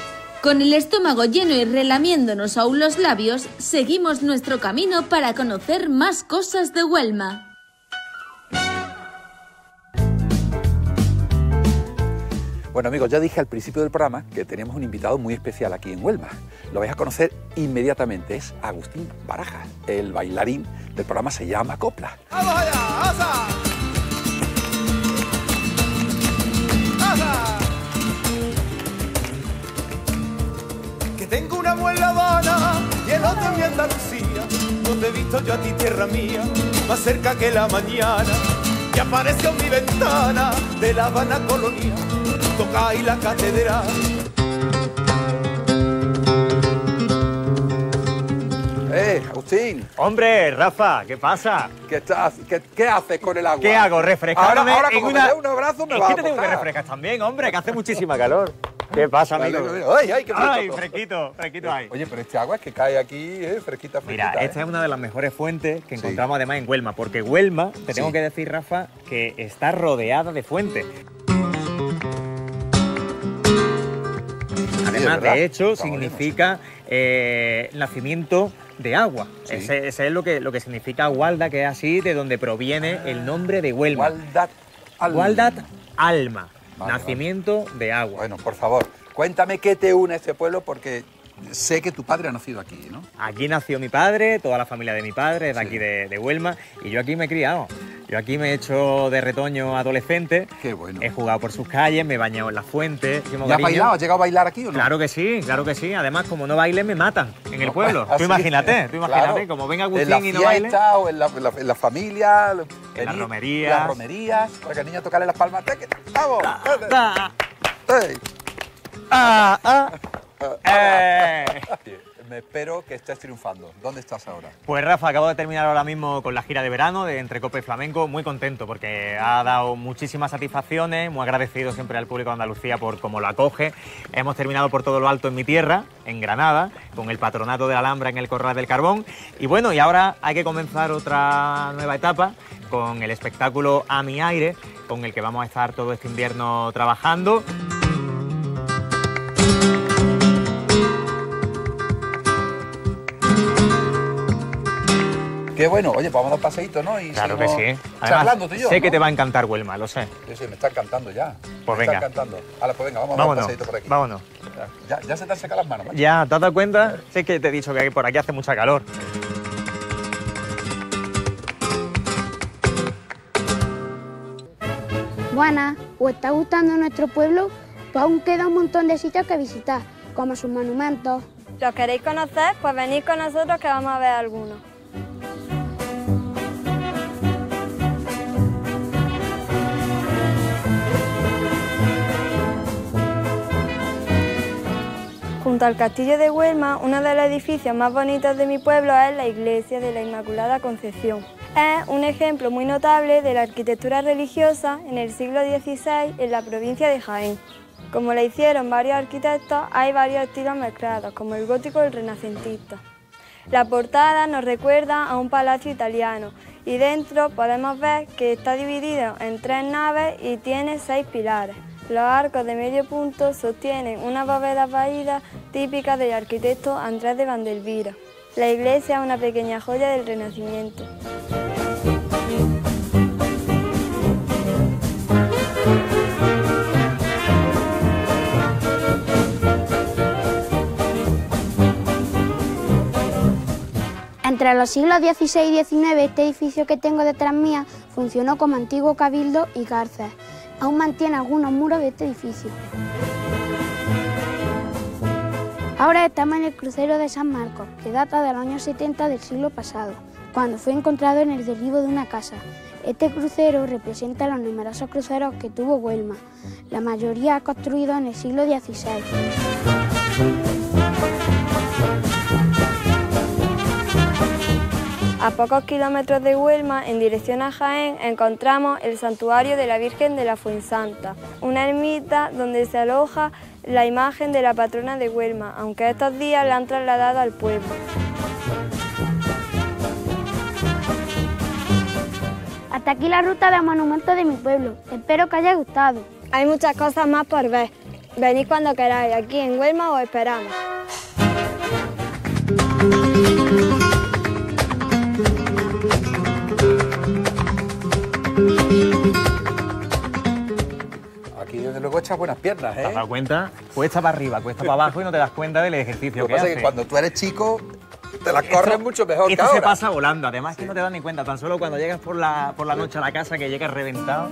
Speaker 24: Con el estómago lleno y relamiéndonos aún los labios, seguimos nuestro camino para conocer más cosas de Huelma.
Speaker 1: Bueno amigos, ya dije al principio del programa que teníamos un invitado muy especial aquí en Huelma. Lo vais a conocer inmediatamente. Es Agustín Barajas, el bailarín del programa se llama Copla.
Speaker 12: ¡Vamos allá! ¡Asa! ¡Asa! Que tengo una buena en La Habana y el otro en Andalucía. No he visto yo a ti, tierra mía, más cerca que la mañana. Y apareció en mi ventana de La Habana colonia. Toca ahí la catedral.
Speaker 1: ¡Eh, Agustín!
Speaker 32: Hombre, Rafa, ¿qué pasa?
Speaker 1: ¿Qué, estás, qué, qué haces con el agua?
Speaker 32: ¿Qué hago? Refrescarme
Speaker 1: Ahora, ahora
Speaker 32: en
Speaker 1: como
Speaker 32: una...
Speaker 1: me un abrazo me
Speaker 32: es
Speaker 1: va
Speaker 32: que
Speaker 1: a
Speaker 32: te tengo que refrescar también, hombre, que hace muchísima calor. ¿Qué pasa, amigo?
Speaker 1: vale, vale. Ay, ay, qué fresco
Speaker 32: Ay, fresquito, fresquito hay.
Speaker 1: Oye, pero este agua es que cae aquí, eh, fresquita, fresquita.
Speaker 32: Mira,
Speaker 1: ¿eh?
Speaker 32: esta es una de las mejores fuentes que encontramos además en Huelma, porque Huelma, te tengo
Speaker 1: Sí.
Speaker 32: que decir, Rafa, que está rodeada de fuentes. Además, de hecho, significa eh, nacimiento de agua.
Speaker 1: Sí.
Speaker 32: Ese, ese es lo que, lo que significa Gualda, que es así, de donde proviene el nombre de Huelma.
Speaker 1: Gualdat Alma.
Speaker 32: Gualdat Alma,
Speaker 1: Vale,
Speaker 32: nacimiento de agua.
Speaker 1: Bueno, por favor, cuéntame qué te une a este pueblo porque sé que tu padre ha nacido aquí, ¿no?
Speaker 32: Aquí nació mi padre, toda la familia de mi padre es de aquí de, de Huelma y yo aquí me he criado. Yo aquí me he hecho de retoño adolescente.
Speaker 1: Qué bueno.
Speaker 32: He jugado por sus calles, me he bañado en las fuentes.
Speaker 1: ¿Ya has bailado? ¿Has llegado a bailar aquí o no?
Speaker 32: Claro que sí, claro que sí. Además, como no baile, me matan en el pueblo.
Speaker 1: así
Speaker 32: Tú imagínate, tú imagínate,
Speaker 1: claro.
Speaker 32: como venga
Speaker 1: en la
Speaker 32: Agustín y no baile.
Speaker 1: fiesta o en la, en la- en la familia.
Speaker 32: En las romerías.
Speaker 1: Las romerías. Para que el niño tocarle las palmas. ¡Vamos!
Speaker 32: Ah, ah, ah. Eh.
Speaker 1: Me espero que estés triunfando. ¿Dónde estás ahora?
Speaker 32: Pues Rafa, acabo de terminar ahora mismo con la gira de verano de Entre Copa y Flamenco, muy contento porque ha dado muchísimas satisfacciones, muy agradecido siempre al público de Andalucía por cómo lo acoge. Hemos terminado por todo lo alto en mi tierra, en Granada, con el patronato de Alhambra en el Corral del Carbón. Y bueno, y ahora hay que comenzar otra nueva etapa con el espectáculo A mi aire, con el que vamos a estar todo este invierno trabajando.
Speaker 1: Qué bueno. Oye, pues vamos a dar paseíto, ¿no? Y
Speaker 32: Claro que sí. Además,
Speaker 1: charlando tú y yo,
Speaker 32: sé
Speaker 1: ¿no?
Speaker 32: que te va a encantar Huelma, lo sé.
Speaker 1: Sí, sí, me está encantando ya.
Speaker 32: Pues
Speaker 1: me
Speaker 32: venga.
Speaker 1: está encantando. Ahora, pues venga, vamos a dar un
Speaker 32: Vámonos,
Speaker 1: paseíto por aquí.
Speaker 32: vámonos.
Speaker 1: Ya, ya se te han secado las manos. macho.
Speaker 32: Ya, ¿te has dado cuenta? Sé que te he dicho que por aquí hace mucha calor.
Speaker 33: Buenas, ¿os está gustando nuestro pueblo? Pues aún queda un montón de sitios que visitar, como sus monumentos.
Speaker 34: ¿Los queréis conocer? Pues venid con nosotros que vamos a ver algunos. Junto al castillo de Huelma, uno de los edificios más bonitos de mi pueblo es la iglesia de la Inmaculada Concepción. Es un ejemplo muy notable de la arquitectura religiosa en el siglo XVI en la provincia de Jaén. Como la hicieron varios arquitectos, hay varios estilos mezclados, como el gótico y el renacentista. La portada nos recuerda a un palacio italiano y dentro podemos ver que está dividido en tres naves y tiene seis pilares. Los arcos de medio punto sostienen una bóveda vaída típica del arquitecto Andrés de Vandelvira. La iglesia es una pequeña joya del Renacimiento.
Speaker 33: Entre los siglos XVI y XIX, este edificio que tengo detrás mía funcionó como antiguo cabildo y cárcel. Aún mantiene algunos muros de este edificio. Ahora estamos en el crucero de San Marcos, que data de los años 70 del siglo pasado, cuando fue encontrado en el derribo de una casa. Este crucero representa los numerosos cruceros que tuvo Huelma, la mayoría construidos en el siglo XVI.
Speaker 34: A pocos kilómetros de Huelma, en dirección a Jaén, encontramos el santuario de la Virgen de la Fuensanta, una ermita donde se aloja la imagen de la patrona de Huelma, aunque estos días la han trasladado al pueblo.
Speaker 33: Hasta aquí la ruta de monumentos de mi pueblo. Espero que haya gustado.
Speaker 34: Hay muchas cosas más por ver. Venid cuando queráis, aquí en Huelma os esperamos.
Speaker 1: Desde luego echas buenas piernas,
Speaker 32: ¿Te has
Speaker 1: ¿eh?
Speaker 32: dado cuenta? Cuesta para arriba, cuesta para abajo y no te das cuenta del ejercicio
Speaker 1: Lo
Speaker 32: que
Speaker 1: pasa es
Speaker 32: haces.
Speaker 1: que cuando tú eres chico, te las corres
Speaker 32: Esto-
Speaker 1: mucho mejor que
Speaker 32: Esto se pasa volando, además que no te das ni cuenta, tan solo cuando llegas por la, por la noche a la casa que llegas reventado.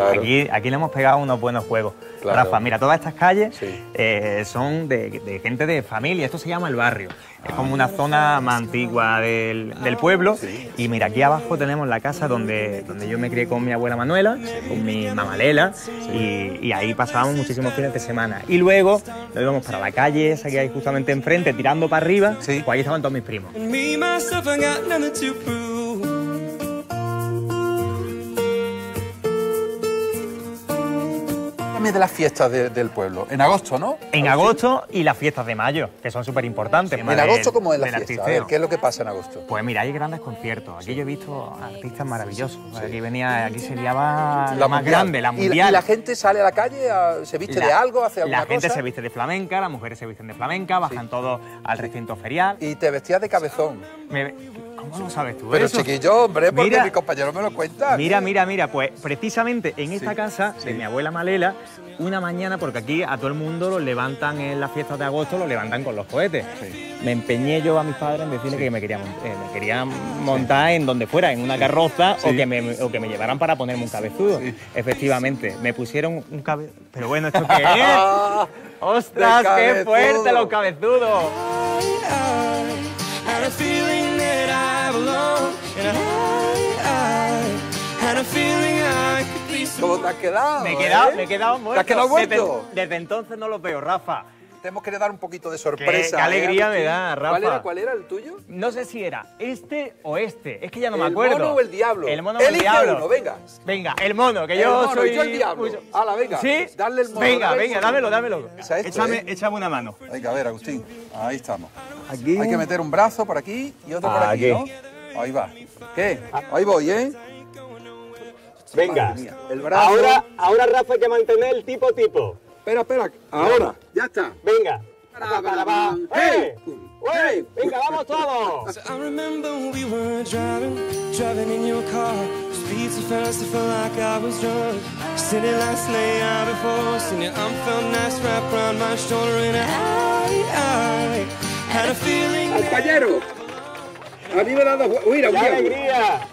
Speaker 32: Aquí, aquí le hemos pegado unos buenos juegos.
Speaker 1: Claro.
Speaker 32: Rafa, mira, todas estas calles eh, son de, de gente de familia, esto se llama el barrio. Es como una zona más antigua del, del pueblo. Y mira, aquí abajo tenemos la casa donde, donde yo me crié con mi abuela Manuela, con mi mamá Lela, y, y ahí pasábamos muchísimos fines de semana. Y luego nos íbamos para la calle, esa que hay justamente enfrente, tirando para arriba, pues ahí estaban todos mis primos.
Speaker 1: De las fiestas de- del pueblo. En agosto, ¿no?
Speaker 32: En agosto y las fiestas de mayo, que son súper importantes.
Speaker 1: En agosto, ¿cómo es la fiesta? A ver, ¿qué es lo que pasa en agosto?
Speaker 32: Pues mira, hay grandes conciertos. Aquí yo he visto artistas maravillosos. Aquí venía, aquí se liaba la, más
Speaker 1: mundial.
Speaker 32: grande, la
Speaker 1: ¿Y
Speaker 32: mundial.
Speaker 1: ¿Y la gente sale a la calle, a- se viste de algo, hace alguna
Speaker 32: La gente
Speaker 1: cosa?
Speaker 32: se viste de flamenca, las mujeres se visten de flamenca, bajan todos al recinto ferial.
Speaker 1: Y te vestías de cabezón.
Speaker 32: Me- ¿Cómo lo sabes tú?
Speaker 1: Pero
Speaker 32: eso?
Speaker 1: chiquillo, hombre, porque
Speaker 32: Mira.
Speaker 1: mis compañeros me lo cuentan.
Speaker 32: Mira, mira, mira, pues precisamente en esta casa de mi abuela Malela, una mañana, porque aquí a todo el mundo los levantan en las fiestas de agosto, los levantan con los cohetes. Me empeñé yo a mis padres en decirle que me querían, eh, me querían montar en donde fuera, en una carroza, o, que me, o que me llevaran para ponerme un cabezudo. Efectivamente, me pusieron un cabezudo. Pero bueno, ¿esto qué es? ¡Ostras, qué fuerte los cabezudos!
Speaker 12: Had a feeling that I belong. And I, I had a feeling I could be
Speaker 1: ¿Cómo te has quedado?
Speaker 32: Me he quedado,
Speaker 1: eh?
Speaker 32: me he quedado muerto.
Speaker 1: ¿Te has quedado muerto?
Speaker 32: Desde, desde entonces no los veo, Rafa.
Speaker 1: Te hemos querido dar un poquito de sorpresa.
Speaker 32: qué alegría
Speaker 1: ¿eh,
Speaker 32: me
Speaker 1: Agustín?
Speaker 32: da, Rafa.
Speaker 1: ¿Cuál era, ¿Cuál era el tuyo?
Speaker 32: No sé si era este o este. Es que ya no me
Speaker 1: ¿El
Speaker 32: acuerdo.
Speaker 1: mono o el diablo?
Speaker 32: El mono o el
Speaker 1: Elige
Speaker 32: diablo.
Speaker 1: uno, venga.
Speaker 32: Venga, el mono, que
Speaker 1: El
Speaker 32: yo
Speaker 1: mono,
Speaker 32: soy.
Speaker 1: yo el diablo. Hala, venga.
Speaker 32: ¿Sí?
Speaker 1: Dale el mono.
Speaker 32: Venga,
Speaker 1: el
Speaker 32: venga, dámelo, dámelo.
Speaker 1: Es a esto,
Speaker 32: échame,
Speaker 1: ¿eh?
Speaker 32: échame una mano.
Speaker 1: Venga, a ver, Agustín. Ahí estamos.
Speaker 32: Aquí.
Speaker 1: Hay que meter un brazo por aquí y otro por aquí. Ahí va. ¿Qué? Ahí voy, ¿eh?
Speaker 35: Venga.
Speaker 1: El brazo.
Speaker 35: Ahora, ahora, Rafa, hay que mantener el tipo tipo.
Speaker 1: Espera, espera. Ahora, ya está.
Speaker 32: Venga.
Speaker 1: ¡Hey!
Speaker 32: ¡Hey! ¡Venga, vamos todos!
Speaker 12: I remember we were driving, driving in your car. Speed so fast, I felt like I was drunk. City lights lay out before us, and your arm felt nice wrapped around my shoulder. And I, I had a feeling.
Speaker 1: Compañero, a mí me ha dado... Mira, un
Speaker 32: ¡Qué
Speaker 1: día.
Speaker 32: alegría!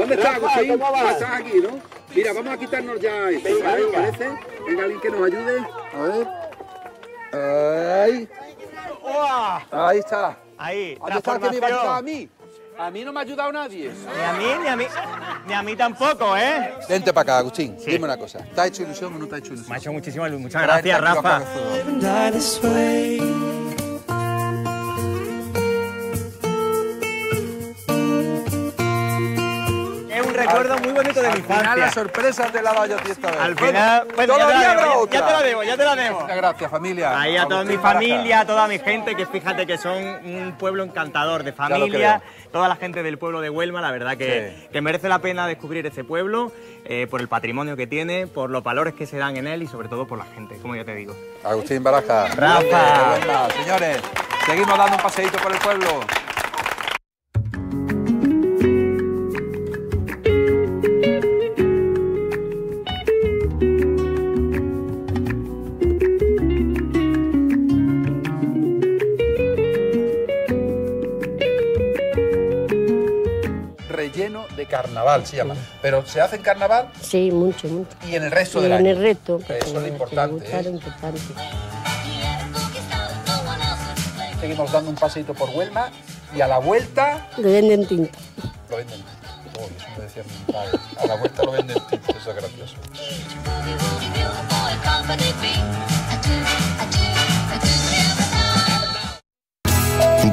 Speaker 1: ¿Dónde está Agustín? Estás aquí, ¿no? Mira, vamos a quitarnos ya esto,
Speaker 32: Venga,
Speaker 1: ¿vale? ¿Os
Speaker 32: venga.
Speaker 1: parece? Venga, alguien que nos ayude. A ver. Ahí. Ahí está.
Speaker 32: Ahí,
Speaker 1: ¿Dónde está que me iba a ayudar a mí? A mí no me ha ayudado nadie.
Speaker 32: Ni a mí, ni a mí, ni a mí tampoco, ¿eh?
Speaker 1: Vente para acá, Agustín. Dime una cosa. ¿Te ha hecho ilusión o no te ha hecho ilusión?
Speaker 32: Me ha hecho muchísima ilusión. Muchas gracias, Rafa. Recuerdo muy bonito de mi
Speaker 1: Al final la
Speaker 32: infancia.
Speaker 1: sorpresa te la he dado yo a ti esta vez.
Speaker 32: Al final,
Speaker 1: Bueno,
Speaker 32: ya te la debo, ya- ya te la debo, ya te la debo.
Speaker 1: Muchas gracias, familia.
Speaker 32: Ahí a toda mi familia, a toda mi gente, que fíjate que son un pueblo encantador de familia, toda la gente del pueblo de Huelma, la verdad que,
Speaker 1: Sí.
Speaker 32: que merece la pena descubrir ese pueblo eh, por el patrimonio que tiene, por los valores que se dan en él y sobre todo por la gente, como ya te digo.
Speaker 1: Agustín Baraja.
Speaker 32: Rafa.
Speaker 1: Señores, seguimos dando un paseíto por el pueblo. Relleno de carnaval se llama. Pero se hace en carnaval
Speaker 36: Sí, mucho, mucho.
Speaker 1: y en el resto
Speaker 36: Y
Speaker 1: del
Speaker 36: en
Speaker 1: año.
Speaker 36: el resto.
Speaker 1: Eso es lo importante, ¿eh?
Speaker 36: lo importante.
Speaker 1: Seguimos dando un paseíto por Huelma y a la vuelta
Speaker 36: Le venden tinta.
Speaker 1: lo venden. Uy, eso me decía mi padre. A la vuelta lo venden tinto, eso es gracioso.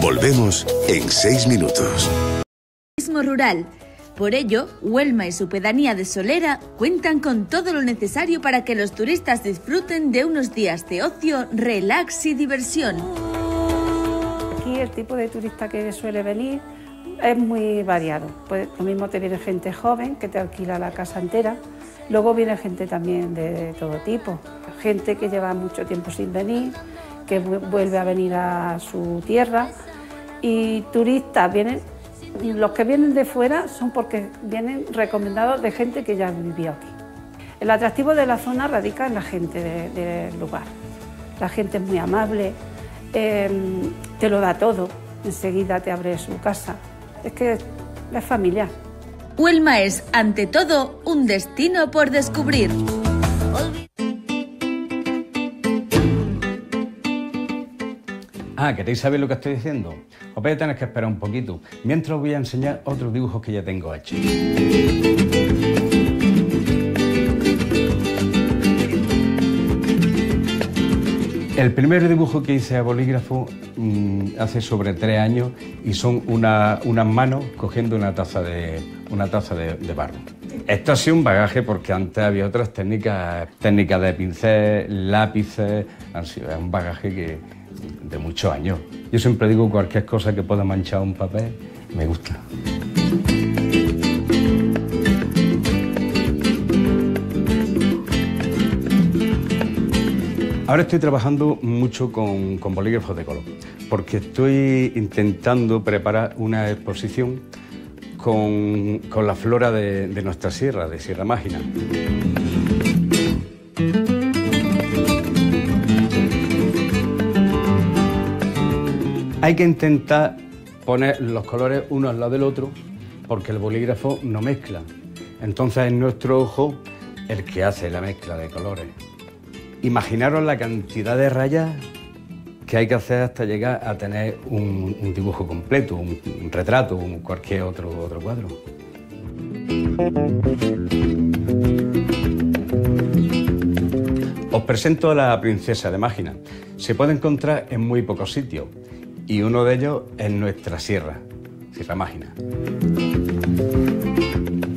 Speaker 35: Volvemos en seis minutos.
Speaker 24: Rural. Por ello, Huelma y su pedanía de Solera cuentan con todo lo necesario para que los turistas disfruten de unos días de ocio, relax y diversión.
Speaker 37: Aquí el tipo de turista que suele venir es muy variado. Pues lo mismo te viene gente joven que te alquila la casa entera. Luego viene gente también de todo tipo. Gente que lleva mucho tiempo sin venir, que vu- vuelve a venir a su tierra. Y turistas vienen, los que vienen de fuera son porque vienen recomendados de gente que ya vivió aquí. El atractivo de la zona radica en la gente de- del lugar. La gente es muy amable, eh, te lo da todo, enseguida te abre su casa. Es que es familiar.
Speaker 24: Huelma es, ante todo, un destino por descubrir.
Speaker 38: Ah, ¿queréis saber lo que estoy diciendo? Os vais a tener que esperar un poquito. Mientras os voy a enseñar otros dibujos que ya tengo hechos. El primer dibujo que hice a bolígrafo mm, hace sobre tres años y son una- unas manos cogiendo una taza de, barro. Esto ha sido un bagaje porque antes había otras técnicas, técnicas de pincel, lápices, es un bagaje que, de muchos años. Yo siempre digo cualquier cosa que pueda manchar un papel, me gusta. Ahora estoy trabajando mucho con, con bolígrafos de color, porque estoy intentando preparar una exposición con, con la flora de, de nuestra sierra, de Sierra Mágina. Hay que intentar poner los colores uno al lado del otro, porque el bolígrafo no mezcla. Entonces es nuestro ojo el que hace la mezcla de colores. Imaginaros la cantidad de rayas que hay que hacer hasta llegar a tener un, dibujo completo, un, un retrato, un cualquier otro, otro cuadro. Os presento a la princesa de Mágina. Se puede encontrar en muy pocos sitios y uno de ellos es nuestra sierra, Sierra Mágina.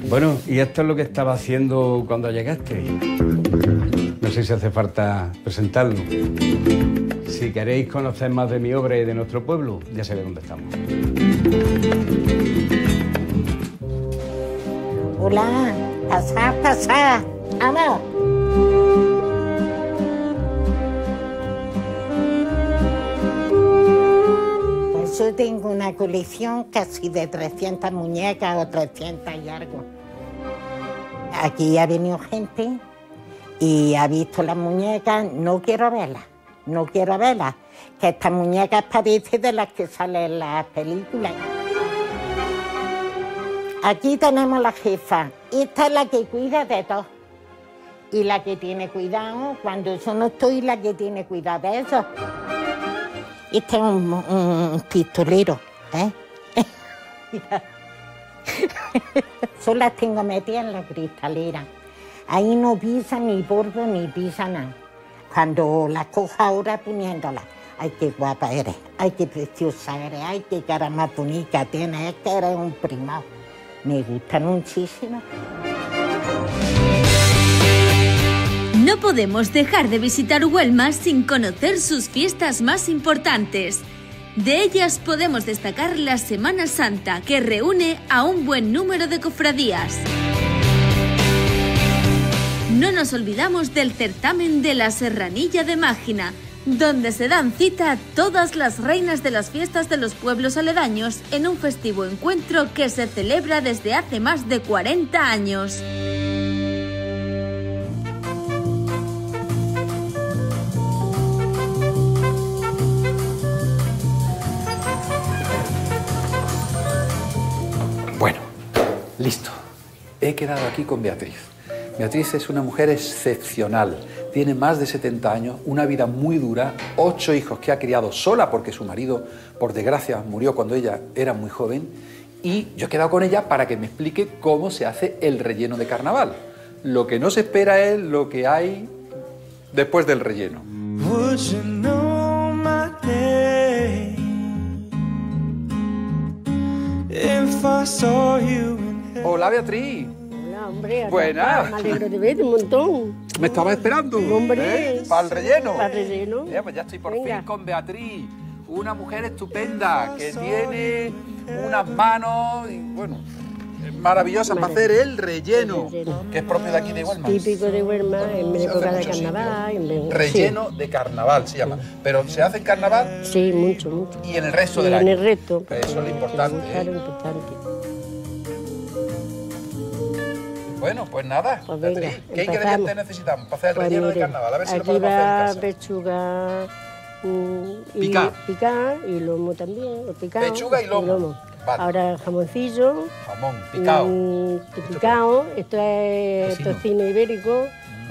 Speaker 38: Bueno, y esto es lo que estaba haciendo cuando llegaste. No sé si hace falta presentarlo. Si queréis conocer más de mi obra y de nuestro pueblo, ya sabéis dónde estamos.
Speaker 39: Hola, pasá, pasá. Vamos.
Speaker 40: Yo tengo una colección casi de 300 muñecas o 300 y algo. Aquí ha venido gente y ha visto las muñecas, no quiero verlas, no quiero verlas, que estas muñecas parecen de las que salen en las películas. Aquí tenemos la jefa, esta es la que cuida de todo. Y la que tiene cuidado, cuando yo no estoy, la que tiene cuidado de eso. Este es un, un pistolero, ¿eh? Yo las tengo metidas en la cristalera. Ahí no pisa ni bordo ni pisa nada. Cuando las cojo ahora poniéndolas, ay, qué guapa eres, ay, qué preciosa eres, ay, qué cara más bonita tienes, es que eres un primado. Me gustan muchísimo.
Speaker 24: No podemos dejar de visitar Huelma sin conocer sus fiestas más importantes. De ellas podemos destacar la Semana Santa, que reúne a un buen número de cofradías. No nos olvidamos del certamen de la Serranilla de Mágina, donde se dan cita todas las reinas de las fiestas de los pueblos aledaños en un festivo encuentro que se celebra desde hace más de 40 años.
Speaker 1: He quedado aquí con Beatriz. Beatriz es una mujer excepcional. Tiene más de 70 años, una vida muy dura, ocho hijos que ha criado sola porque su marido, por desgracia, murió cuando ella era muy joven. Y yo he quedado con ella para que me explique cómo se hace el relleno de carnaval. Lo que no se espera es lo que hay después del relleno. Hola Beatriz.
Speaker 36: Hombre.
Speaker 1: Buena.
Speaker 36: Me alegro de verte un montón.
Speaker 1: ¿Me estaba esperando?
Speaker 36: Hombre.
Speaker 1: ¿Para el relleno?
Speaker 36: Para el relleno.
Speaker 1: Ya, pues ya estoy por
Speaker 36: Venga.
Speaker 1: fin con Beatriz. Una mujer estupenda que tiene unas manos, y, bueno, maravillosas para hacer el relleno, que es propio de aquí de Huelma.
Speaker 36: Típico de Huelma, en época de carnaval. en-
Speaker 1: Relleno de carnaval se llama. Pero se hace en carnaval
Speaker 36: Sí, mucho, mucho.
Speaker 1: y en el resto
Speaker 36: Y
Speaker 1: del
Speaker 36: en
Speaker 1: año.
Speaker 36: el resto.
Speaker 1: Eso es lo importante. ¿eh?
Speaker 36: Claro, importante.
Speaker 1: Bueno, pues nada.
Speaker 36: Pues venga,
Speaker 1: Beatriz, ¿Qué
Speaker 36: empezamos.
Speaker 1: ingredientes necesitamos para hacer el
Speaker 36: Pues
Speaker 1: relleno de carnaval? A ver si lo podemos hacer en casa.
Speaker 36: pechuga mm, y
Speaker 1: Picar.
Speaker 36: picar y lomo también, o picado.
Speaker 1: Pechuga y lomo. Vale.
Speaker 36: Ahora jamoncillo.
Speaker 1: Jamón picado.
Speaker 36: mm, picado. Esto es
Speaker 1: Tocino.
Speaker 36: tocino ibérico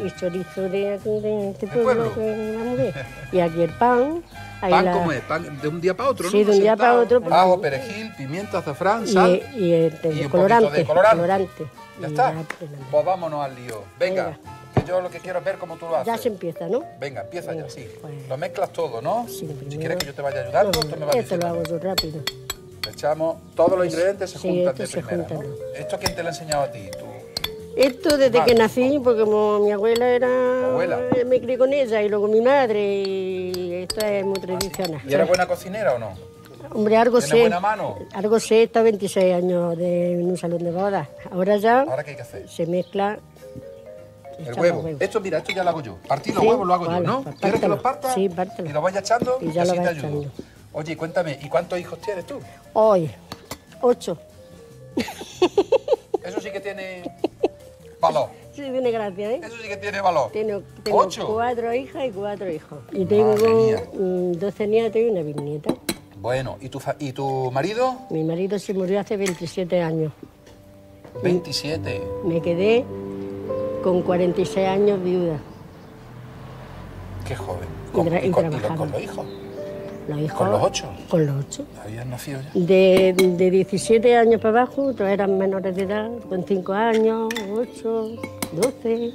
Speaker 36: y chorizo de, aquí de este pueblo, que vamos. Y aquí el pan. ahí
Speaker 1: ¿Pan
Speaker 36: la-
Speaker 1: cómo es? ¿Pan de un día para otro?
Speaker 36: Sí,
Speaker 1: ¿no?
Speaker 36: de un día para otro,
Speaker 1: Ajo, perejil, pimienta, azafrán, sal.
Speaker 36: y el,
Speaker 1: y un poquito
Speaker 36: colorante,
Speaker 1: de colorante.
Speaker 36: colorante.
Speaker 1: Ya está.
Speaker 36: ya,
Speaker 1: Pues vámonos al lío. Venga, que yo lo que quiero es ver cómo tú lo haces.
Speaker 36: ya se empieza, ¿no?
Speaker 1: Venga, empieza ya,
Speaker 36: Venga,
Speaker 1: sí.
Speaker 36: pues.
Speaker 1: Lo mezclas todo, ¿no?
Speaker 36: Sí,
Speaker 1: si quieres que yo te vaya ayudando, tú me vas
Speaker 36: Esto
Speaker 1: diciendo.
Speaker 36: lo hago yo rápido.
Speaker 1: Echamos todos los ingredientes, se
Speaker 36: Sí,
Speaker 1: juntan
Speaker 36: esto
Speaker 1: de
Speaker 36: se
Speaker 1: primera,
Speaker 36: juntan.
Speaker 1: ¿no? ¿Esto quién te lo ha enseñado a ti? ¿Tú?
Speaker 36: Esto desde que nací, porque como mi abuela era...
Speaker 1: abuela?
Speaker 36: Me crié con ella y luego mi madre y esto es muy tradicional.
Speaker 1: ¿Y eres buena cocinera o no?
Speaker 36: Hombre, algo
Speaker 1: ¿Tienes
Speaker 36: sé.
Speaker 1: buena mano?
Speaker 36: Algo sé, estado 26 años de, en un salón de bodas. Ahora ya
Speaker 1: ¿Ahora qué hay que hacer?
Speaker 36: se mezcla
Speaker 1: El huevo. Esto, mira, esto ya lo hago yo. Partir los
Speaker 36: Sí,
Speaker 1: huevos lo hago
Speaker 36: vale,
Speaker 1: yo, ¿no? ¿Quieres que los parta?
Speaker 36: Sí, pártelo.
Speaker 1: Y los vaya echando
Speaker 36: Y ya
Speaker 1: así
Speaker 36: lo
Speaker 1: te ayudo.
Speaker 36: echando.
Speaker 1: Oye, cuéntame, ¿y cuántos hijos tienes tú?
Speaker 36: Hoy, ocho.
Speaker 1: Eso sí que tiene valor.
Speaker 36: Sí, tiene gracia, ¿eh?
Speaker 1: Eso sí que tiene valor.
Speaker 36: Tengo, tengo
Speaker 1: ¿Ocho?
Speaker 36: cuatro hijas y cuatro hijos. Y tengo mm, 12 nietos y una bisnieta.
Speaker 1: Bueno, ¿y tu, fa- ¿y tu marido?
Speaker 36: Mi marido se murió hace 27 años.
Speaker 1: 27.
Speaker 36: Me quedé con 46 años viuda.
Speaker 1: Qué joven.
Speaker 36: Y
Speaker 1: ¿Con, y
Speaker 36: y
Speaker 1: con- y con los hijos?
Speaker 36: Los hijos,
Speaker 1: ¿Con los ocho?
Speaker 36: Con los ocho.
Speaker 1: ¿Habían nacido ya?
Speaker 36: De, de 17 años para abajo, otros eran menores de edad, con 5 años, 8, 12.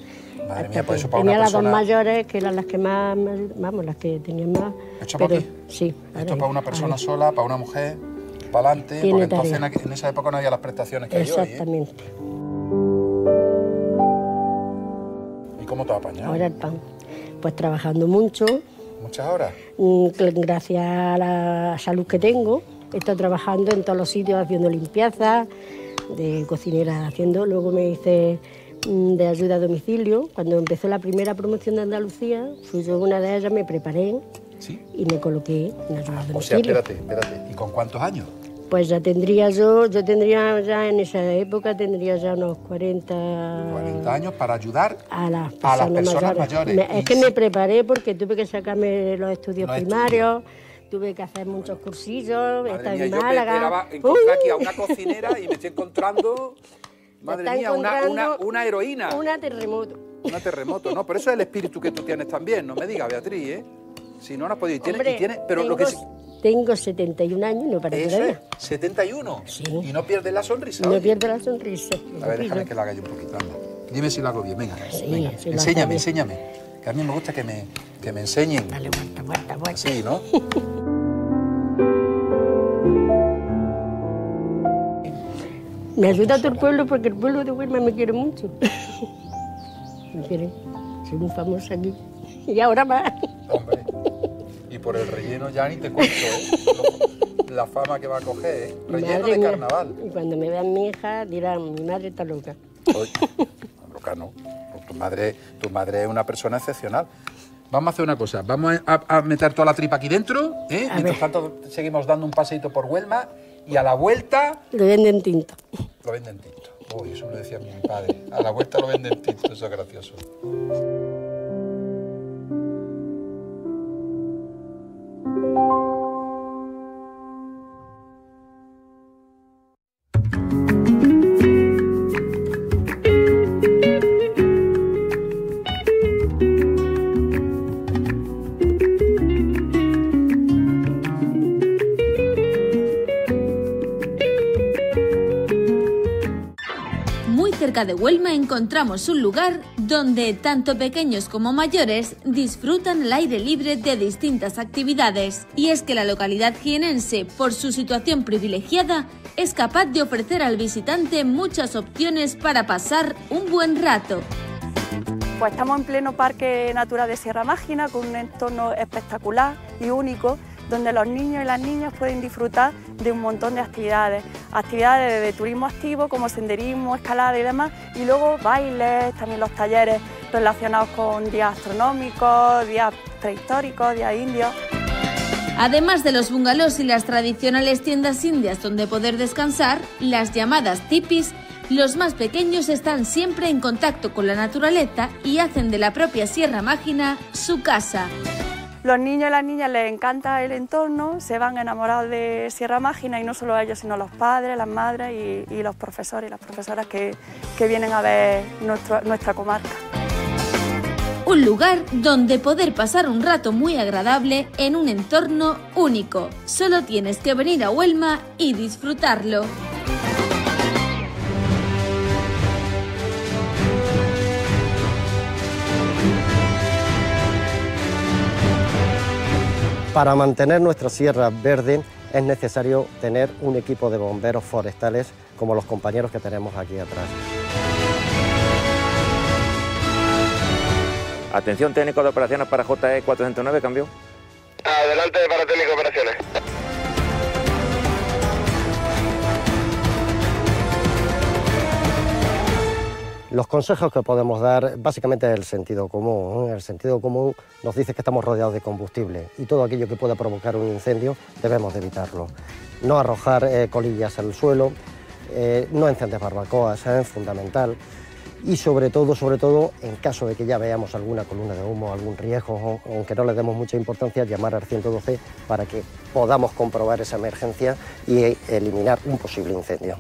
Speaker 1: Madre mía, pues eso para
Speaker 36: tenía
Speaker 1: una
Speaker 36: las dos
Speaker 1: persona...
Speaker 36: mayores, que eran las que más, vamos, las que tenían más.
Speaker 1: ¿Esto para
Speaker 36: pero
Speaker 1: aquí?
Speaker 36: sí.
Speaker 1: Esto para una persona sola, para una mujer, para adelante, porque entonces en,
Speaker 36: tarea.
Speaker 1: aqu- en esa época no había las prestaciones que hay hoy. ¿eh?
Speaker 36: Exactamente.
Speaker 1: ¿Y cómo te has apañado?
Speaker 36: Ahora el pan. Pues trabajando mucho,
Speaker 1: ¿Muchas horas?
Speaker 36: mm, gracias a la salud que tengo, he estado trabajando en todos los sitios haciendo limpieza, de cocinera haciendo. Luego me hice mm, de ayuda a domicilio. Cuando empezó la primera promoción de Andalucía, fui yo una de ellas, me preparé y me coloqué en ayuda de
Speaker 1: O sea,
Speaker 36: domicilio.
Speaker 1: espérate, espérate. ¿Y con cuántos años?
Speaker 36: Pues ya tendría yo, yo tendría ya en esa época tendría ya unos 40,
Speaker 1: 40 años para ayudar
Speaker 36: a las
Speaker 1: a
Speaker 36: personas,
Speaker 1: las personas mayores.
Speaker 36: Me- es que me preparé porque tuve que sacarme los estudios
Speaker 1: Los
Speaker 36: primarios, tuve que hacer muchos cursillos,
Speaker 1: mía,
Speaker 36: en
Speaker 1: yo me
Speaker 36: Málaga.
Speaker 1: esperaba encontrar
Speaker 36: ¡Uh!
Speaker 1: aquí a una cocinera y me estoy encontrando, madre mía, una, una, una heroína.
Speaker 36: Una terremoto.
Speaker 1: Una terremoto, no, pero eso es el espíritu que tú tienes también, no me digas, Beatriz, ¿eh? Si no, no has podido. Y tiene,
Speaker 36: Hombre,
Speaker 1: y tiene- pero
Speaker 36: tengo,
Speaker 1: lo que
Speaker 36: tengo 71 años no parece
Speaker 1: eso es,
Speaker 36: todavía.
Speaker 1: 71. Y no pierdes la sonrisa.
Speaker 36: No pierdo la sonrisa.
Speaker 1: A ver, déjame que la haga yo un poquito, anda. Dime si lo hago bien, venga.
Speaker 36: Sí, sí
Speaker 1: enséñame, enséñame. Que a mí me gusta que me, que me enseñen. Dale,
Speaker 36: vuelta, vuelta, vuelta.
Speaker 1: Sí, ¿no?
Speaker 36: Me ayuda todo el pueblo porque el pueblo de Huelma me quiere mucho. me quiere. Soy muy famosa aquí. Y ahora más.
Speaker 1: Y por el relleno ya ni te cuento, ¿eh? La fama que va a coger, ¿eh? Relleno
Speaker 36: madre
Speaker 1: de
Speaker 36: mía.
Speaker 1: carnaval.
Speaker 36: Y cuando me vean mi hija dirán, mi madre está loca.
Speaker 1: Loca, no. Tu madre, tu madre es una persona excepcional. Vamos a hacer una cosa, vamos a, a meter toda la tripa aquí dentro, ¿eh? Mientras
Speaker 36: ver.
Speaker 1: tanto seguimos dando un paseito por Huelma y a la vuelta
Speaker 36: Lo venden tinto.
Speaker 1: lo venden tinto. Uy, eso me lo decía mi padre. A la vuelta lo venden tinto, eso es gracioso.
Speaker 24: De Huelma encontramos un lugar donde tanto pequeños como mayores disfrutan al aire libre de distintas actividades. Y es que la localidad jienense, por su situación privilegiada, es capaz de ofrecer al visitante muchas opciones para pasar un buen rato.
Speaker 37: Pues estamos en pleno Parque Natural de Sierra Mágina con un entorno espectacular y único donde los niños y las niñas pueden disfrutar de un montón de actividades, actividades de turismo activo como senderismo, escalada y demás, y luego bailes, también los talleres relacionados con días astronómicos, días prehistóricos, días indios.
Speaker 24: Además de los bungalows y las tradicionales tiendas indias donde poder descansar, las llamadas tipis, los más pequeños están siempre en contacto con la naturaleza y hacen de la propia Sierra Mágina su casa.
Speaker 37: Los niños y las niñas les encanta el entorno, se van enamorados de Sierra Mágina y no solo ellos, sino los padres, las madres y, los profesores y las profesoras que, que vienen a ver nuestra comarca.
Speaker 24: Un lugar donde poder pasar un rato muy agradable en un entorno único. Solo tienes que venir a Huelma y disfrutarlo.
Speaker 39: Para mantener nuestra sierra verde es necesario tener un equipo de bomberos forestales como los compañeros que tenemos aquí atrás.
Speaker 41: Atención técnico de operaciones para JE 409, cambio.
Speaker 42: Adelante para técnico
Speaker 39: Los consejos que podemos dar básicamente es el sentido común. ¿eh? El sentido común nos dice que estamos rodeados de combustible y todo aquello que pueda provocar un incendio debemos de evitarlo. No arrojar eh, colillas al suelo, eh, no encender barbacoas, es fundamental. Y sobre todo, sobre todo, en caso de que ya veamos alguna columna de humo, algún riesgo, aunque no le demos mucha importancia, llamar al 112 para que podamos comprobar esa emergencia y eliminar un posible incendio.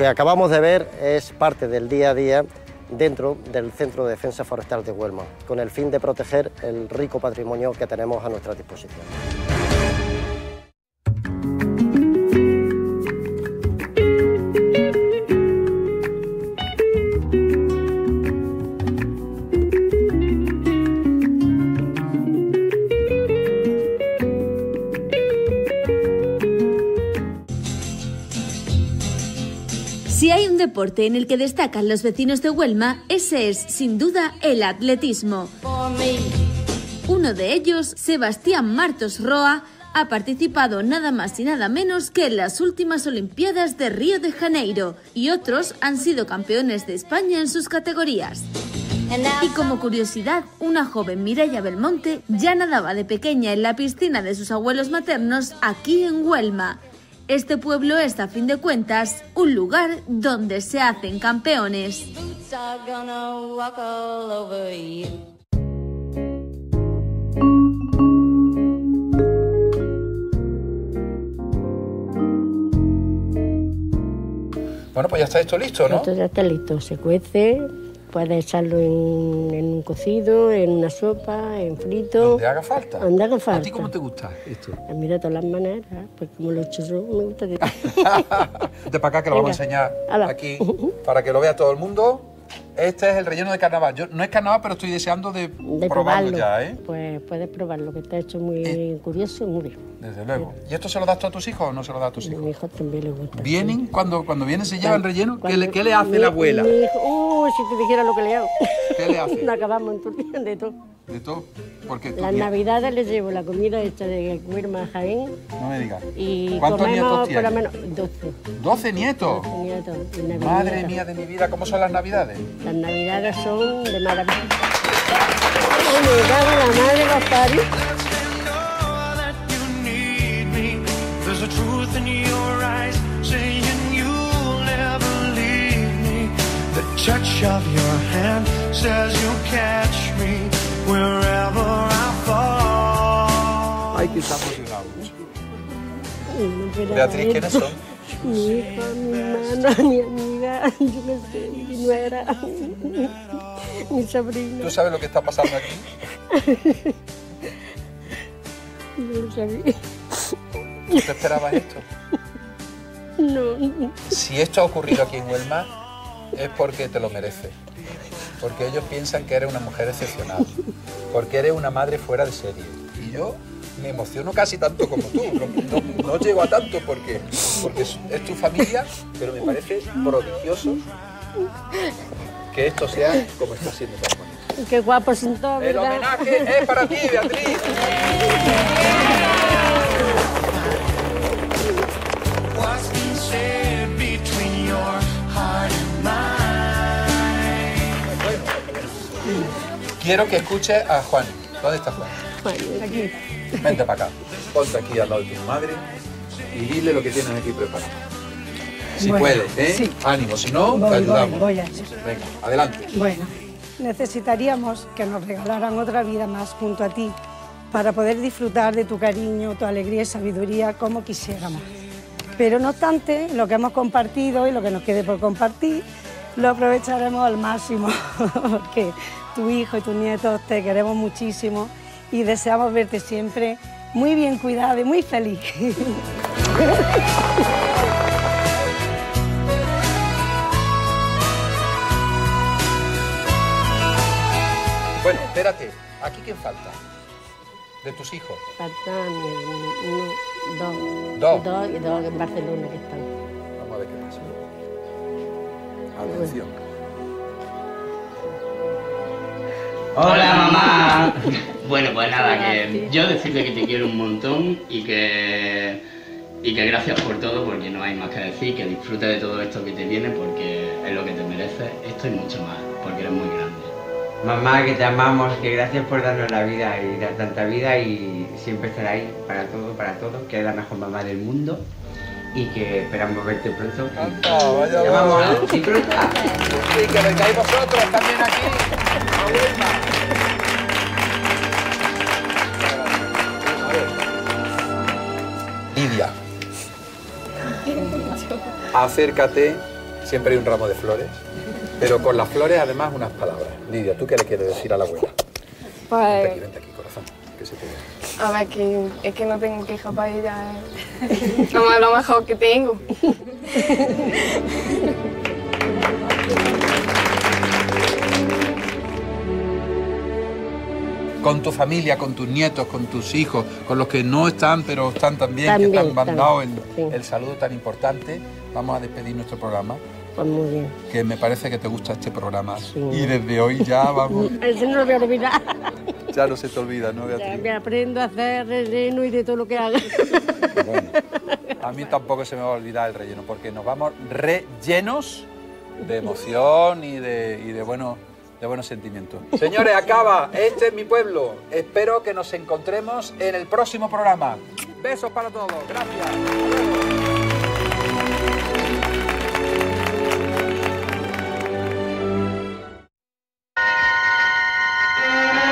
Speaker 39: Que acabamos de ver es parte del día a día dentro del Centro de Defensa Forestal de Huelma, con el fin de proteger el rico patrimonio que tenemos a nuestra disposición.
Speaker 24: Si hay un deporte en el que destacan los vecinos de Huelma, ese es, sin duda, el atletismo. Uno de ellos, Sebastián Martos Roa, ha participado nada más y nada menos que en las últimas Olimpiadas de Río de Janeiro y otros han sido campeones de España en sus categorías. Y como curiosidad, una joven Mireia Belmonte ya nadaba de pequeña en la piscina de sus abuelos maternos aquí en Huelma. Este pueblo es, a fin de cuentas, un lugar donde se hacen campeones.
Speaker 1: Bueno, pues ya está esto listo, ¿no?
Speaker 36: Esto ya está listo, se cuece, puedes echarlo en, en un cocido, en una sopa, en frito.
Speaker 1: Donde haga falta.
Speaker 36: Donde haga falta.
Speaker 1: ¿A ti cómo te gusta esto?
Speaker 36: Ah, Mira, de todas las maneras, pues como lo he hecho yo, me gusta de
Speaker 1: Vente para acá que lo vamos a enseñar aquí para que lo vea todo el mundo. Este es el relleno de carnaval. Yo, no es carnaval, pero estoy deseando de,
Speaker 36: de
Speaker 1: probarlo
Speaker 36: probarlo.
Speaker 1: ya, ¿eh?
Speaker 36: Pues puedes probarlo, que está hecho muy curioso y muy bien.
Speaker 1: Desde luego. ¿Y esto se lo das tú a tus hijos o no se lo das a tus
Speaker 36: A
Speaker 1: hijos?
Speaker 36: mi hijo también le gusta.
Speaker 1: ¿Vienen? Cuando, cuando vienen se llevan relleno. ¿Qué le, qué le hace
Speaker 36: mi-
Speaker 1: la abuela?
Speaker 36: mi hijo- Uy, si te dijera lo que le hago.
Speaker 1: ¿Qué le hace?
Speaker 36: No acabamos en de todo.
Speaker 1: De todo. Porque
Speaker 36: Las navidades les llevo la comida hecha de Huerma Jaén
Speaker 1: No me digas.
Speaker 36: y
Speaker 1: ¿Cuántos nietos
Speaker 36: por lo
Speaker 1: tienes?
Speaker 36: menos 12.
Speaker 1: 12 nietos.
Speaker 36: nietos y navidades.
Speaker 1: Madre mía de mi vida, ¿cómo son las navidades?
Speaker 36: Las navidades son de maravilla. Ay, me cago la madre, Gaspari.
Speaker 12: Touch of your hand says you'll catch me wherever I fall.
Speaker 1: Ay, que está emocionado. Beatriz, ¿quiénes son?
Speaker 36: Mi hija, mi hermana, mi amiga, yo qué sé, mi nuera, mi sobrino.
Speaker 1: ¿Tú sabes lo que está pasando aquí?
Speaker 36: No lo sabía.
Speaker 1: ¿Tú te esperabas esto?
Speaker 36: No.
Speaker 1: Si esto ha ocurrido aquí en Huelma, es porque te lo mereces. Porque ellos piensan que eres una mujer excepcional. Porque eres una madre fuera de serie. Y yo me emociono casi tanto como tú. No, no- no llego a tanto porque, porque es, es tu familia, pero me parece prodigioso que esto sea como está siendo tan bonito.
Speaker 36: Qué guapo son todos,
Speaker 1: El homenaje es para ti, Beatriz.
Speaker 12: What's been said between your
Speaker 1: Quiero que escuches a Juan. ¿Dónde está Juan?
Speaker 36: Aquí.
Speaker 1: Vente para acá. Ponte aquí al lado de tu madre y dile lo que tienes aquí preparado. Si
Speaker 43: Bueno,
Speaker 1: puedes, ¿eh?
Speaker 43: sí.
Speaker 1: Ánimo, si no,
Speaker 43: Voy,
Speaker 1: te ayudamos.
Speaker 43: voy, voy a.
Speaker 1: Venga, adelante.
Speaker 43: Bueno, necesitaríamos que nos regalaran otra vida más junto a ti para poder disfrutar de tu cariño, tu alegría y sabiduría como quisiéramos. Pero no obstante, lo que hemos compartido y lo que nos quede por compartir, lo aprovecharemos al máximo, porque tu hijo y tus nietos te queremos muchísimo y deseamos verte siempre muy bien cuidado y muy feliz.
Speaker 1: Bueno, espérate. ¿Aquí quién falta? De tus hijos.
Speaker 36: Faltan uno, dos.
Speaker 1: Dos.
Speaker 36: Dos y dos en Barcelona que están.
Speaker 1: Vamos a ver qué pasa. Atención.
Speaker 44: Hola mamá. Bueno, pues nada, que yo decirte que te quiero un montón y que y que gracias por todo porque no hay más que decir, que disfrutes de todo esto que te viene porque es lo que te mereces, esto y mucho más, porque eres muy grande.
Speaker 45: Mamá, que te amamos, que gracias por darnos la vida y dar tanta vida y siempre estar ahí para todo, para todo, que es la mejor mamá del mundo y que esperamos verte pronto.
Speaker 1: Ah, vaya ¿eh?
Speaker 45: y pronto.
Speaker 1: Sí, que vengáis vosotros también aquí. Acércate. Siempre hay un ramo de flores. Pero con las flores, además, unas palabras. Lidia, ¿tú qué le quieres decir a la abuela?
Speaker 46: Pues,
Speaker 1: Vente aquí, corazón. Que se te vea.
Speaker 46: a ver, que es que no tengo queja para ella. Es lo, lo mejor que tengo.
Speaker 1: Con tu familia, con tus nietos, con tus hijos, con los que no están, pero están también,
Speaker 36: También,
Speaker 1: que te han mandado el,
Speaker 36: sí.
Speaker 1: el saludo tan importante. Vamos a despedir nuestro programa.
Speaker 36: Pues muy bien.
Speaker 1: que me parece que te gusta este programa. Y desde hoy ya vamos.
Speaker 36: Ese no lo voy a olvidar.
Speaker 1: Ya no se te olvida, ¿no,
Speaker 36: Ya me aprendo a hacer relleno y de todo lo que haga.
Speaker 1: A mí tampoco se me va a olvidar el relleno, porque nos vamos rellenos de emoción y de, y de, bueno, de buenos sentimientos. Señores, acaba. Este es mi pueblo. Espero que nos encontremos en el próximo programa. Besos para todos. Gracias.